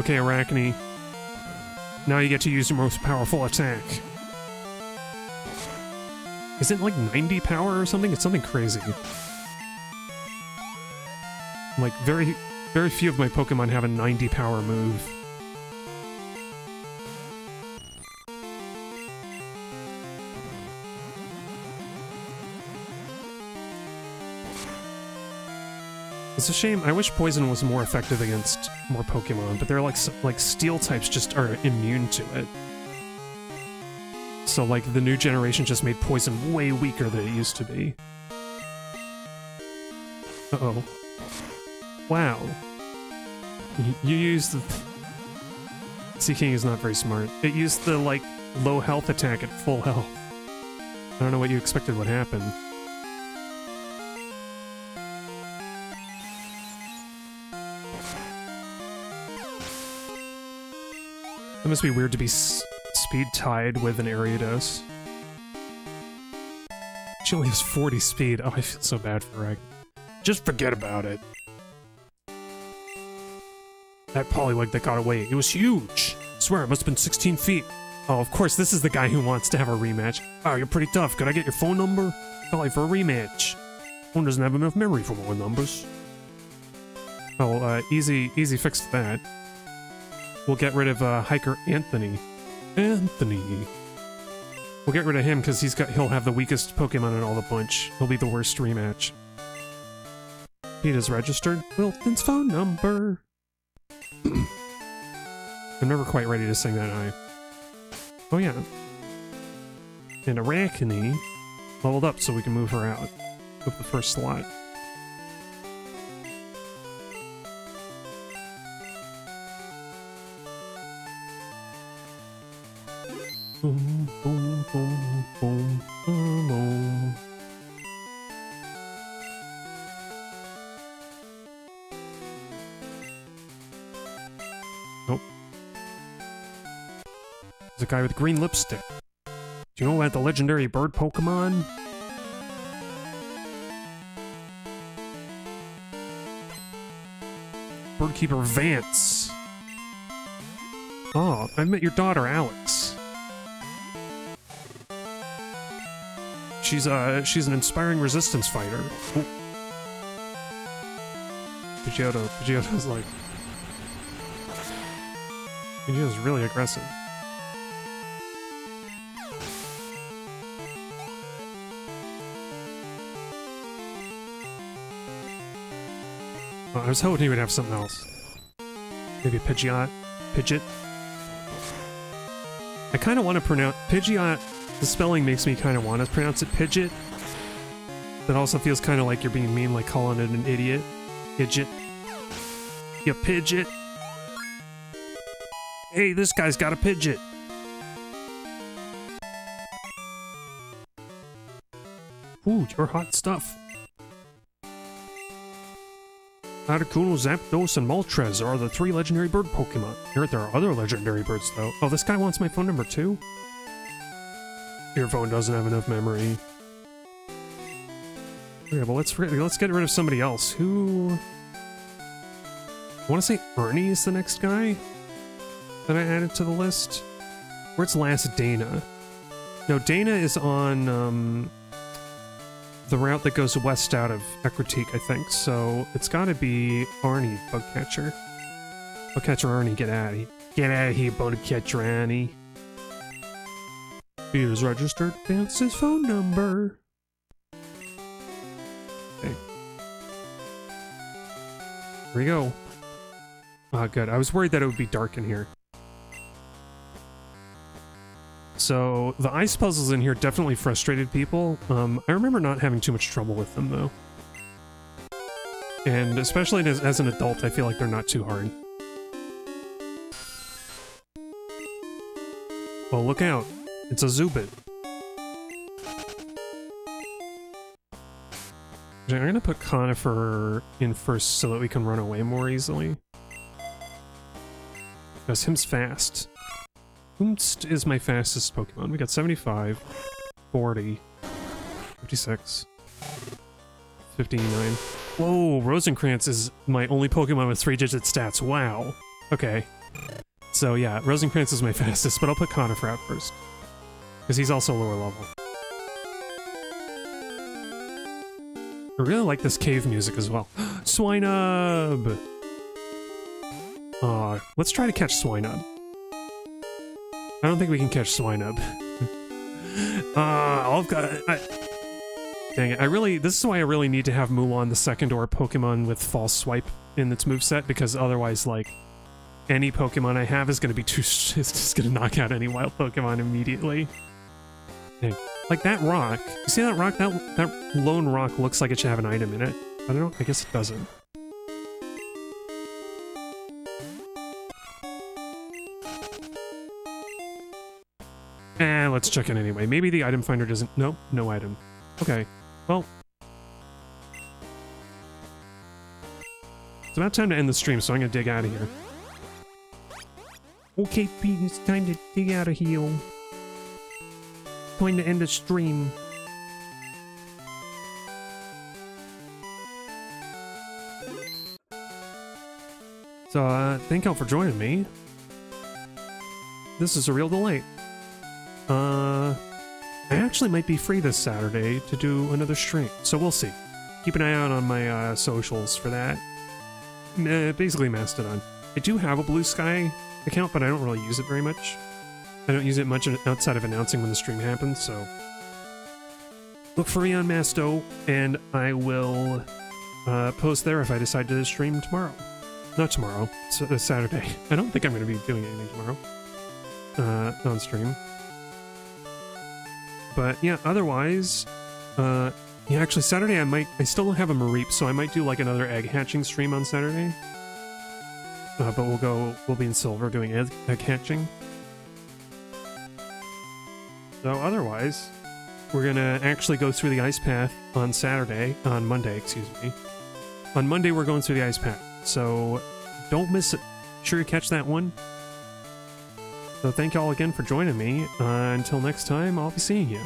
Okay, Arachne. Now you get to use your most powerful attack. Is it like 90 power or something? It's something crazy. Like, very, very few of my Pokemon have a 90 power move. It's a shame. I wish poison was more effective against more Pokemon, but they're like like steel types just are immune to it. So like the new generation just made poison way weaker than it used to be. Uh oh. Wow. You, used the... Seaking is not very smart. It used the, like, low health attack at full *laughs* health. I don't know what you expected would happen. It must be weird to be speed tied with an Ariados. She only has 40 speed. Oh, I feel so bad for Rag. Just forget about it. That Poliwag that got away, it was huge! I swear, it must have been 16 feet. Oh, of course, this is the guy who wants to have a rematch. Oh, you're pretty tough. Could I get your phone number? You for a rematch. Phone doesn't have enough memory for more numbers. Oh, uh, easy, easy fix to that. We'll get rid of, uh, Hiker Anthony. Anthony. We'll get rid of him because he's got he'll have the weakest Pokemon in all the bunch. He'll be the worst rematch. Pete is registered. Wilton's phone number. *clears throat* I'm never quite ready to sing that high. Oh yeah. And Arachne leveled up so we can move her out of the first slot. Boom, boom, boom, boom, guy with green lipstick. Do you know about the legendary bird Pokemon? Birdkeeper Vance. Oh, I met your daughter, Alex. She's uh she's an inspiring resistance fighter. Ooh. Pidgeotto, Pidgeotto's like Pidgeotto's really aggressive. Oh, I was hoping he would have something else. Maybe Pidgeot? Pidgeot? I kind of want to pronounce... Pidgeot, the spelling makes me kind of want to pronounce it Pidgeot. But also feels kind of like you're being mean, like calling it an idiot. Pidgeot. You Pidgeot. Hey, this guy's got a Pidgeot. Ooh, you're hot stuff. Articuno, Zapdos, and Moltres are the three legendary bird Pokemon. Here there are other legendary birds, though. Oh, this guy wants my phone number, too? Your phone doesn't have enough memory. Okay, well, let's let's get rid of somebody else. Who... I want to say Ernie is the next guy that I added to the list. Where's last Dana? No, Dana is on, um, the route that goes west out of Ecruteak, I think. So it's got to be Arnie, Bugcatcher. Bugcatcher Arnie, get out of here. Get out of here, Bugcatcher Arnie. Peter's registered. That's his phone number. Okay. Here we go. Ah, oh, good. I was worried that it would be dark in here. So the ice puzzles in here definitely frustrated people. Um, I remember not having too much trouble with them though. And especially as, as an adult, I feel like they're not too hard. Well, look out. It's a Zubat. I'm gonna put Conifer in first so that we can run away more easily. Because him's fast. Hoomst is my fastest Pokemon. We got 75, 40, 56, 59. Whoa, Rosencrantz is my only Pokemon with three-digit stats. Wow. Okay. So yeah, Rosencrantz is my *laughs* fastest, but I'll put Conifer out first. Because he's also lower level. I really like this cave music as well. *gasps* Swinub! Aw, uh, let's try to catch Swinub. I don't think we can catch Swinub. uh, I've got... I, Dang it. I really, this is why I really need to have Mulan the second or Pokemon with False Swipe in its moveset, because otherwise, like, any Pokemon I have is going to be too, *laughs* it's just going to knock out any wild Pokemon immediately. Dang. Like that rock, you see that rock? That, that lone rock looks like it should have an item in it. I don't know, I guess it doesn't. Eh, let's check it anyway. Maybe the item finder doesn't... No, no item. Okay, well... It's about time to end the stream, so I'm gonna dig out of here. Okay, Pete, it's time to dig out of here. Time to end the stream. So, uh, thank y'all for joining me. This is a real delight. Uh, I actually might be free this Saturday to do another stream, so we'll see. Keep an eye out on my uh, socials for that. Uh, basically Mastodon. I do have a Bluesky account, but I don't really use it very much. I don't use it much outside of announcing when the stream happens, so... Look for me on Masto, and I will uh, post there if I decide to stream tomorrow. Not tomorrow, it's uh, Saturday. *laughs* I don't think I'm going to be doing anything tomorrow uh, on stream. But yeah, otherwise, uh, yeah, actually Saturday I might, I still have a Mareep, so I might do like another egg hatching stream on Saturday. Uh, but we'll go, we'll be in silver doing egg, egg hatching. So otherwise, we're gonna actually go through the ice path on Saturday, on Monday, excuse me. On Monday we're going through the ice path, so don't miss it. Sure you catch that one. So thank y'all again for joining me. Uh, until next time, I'll be seeing you.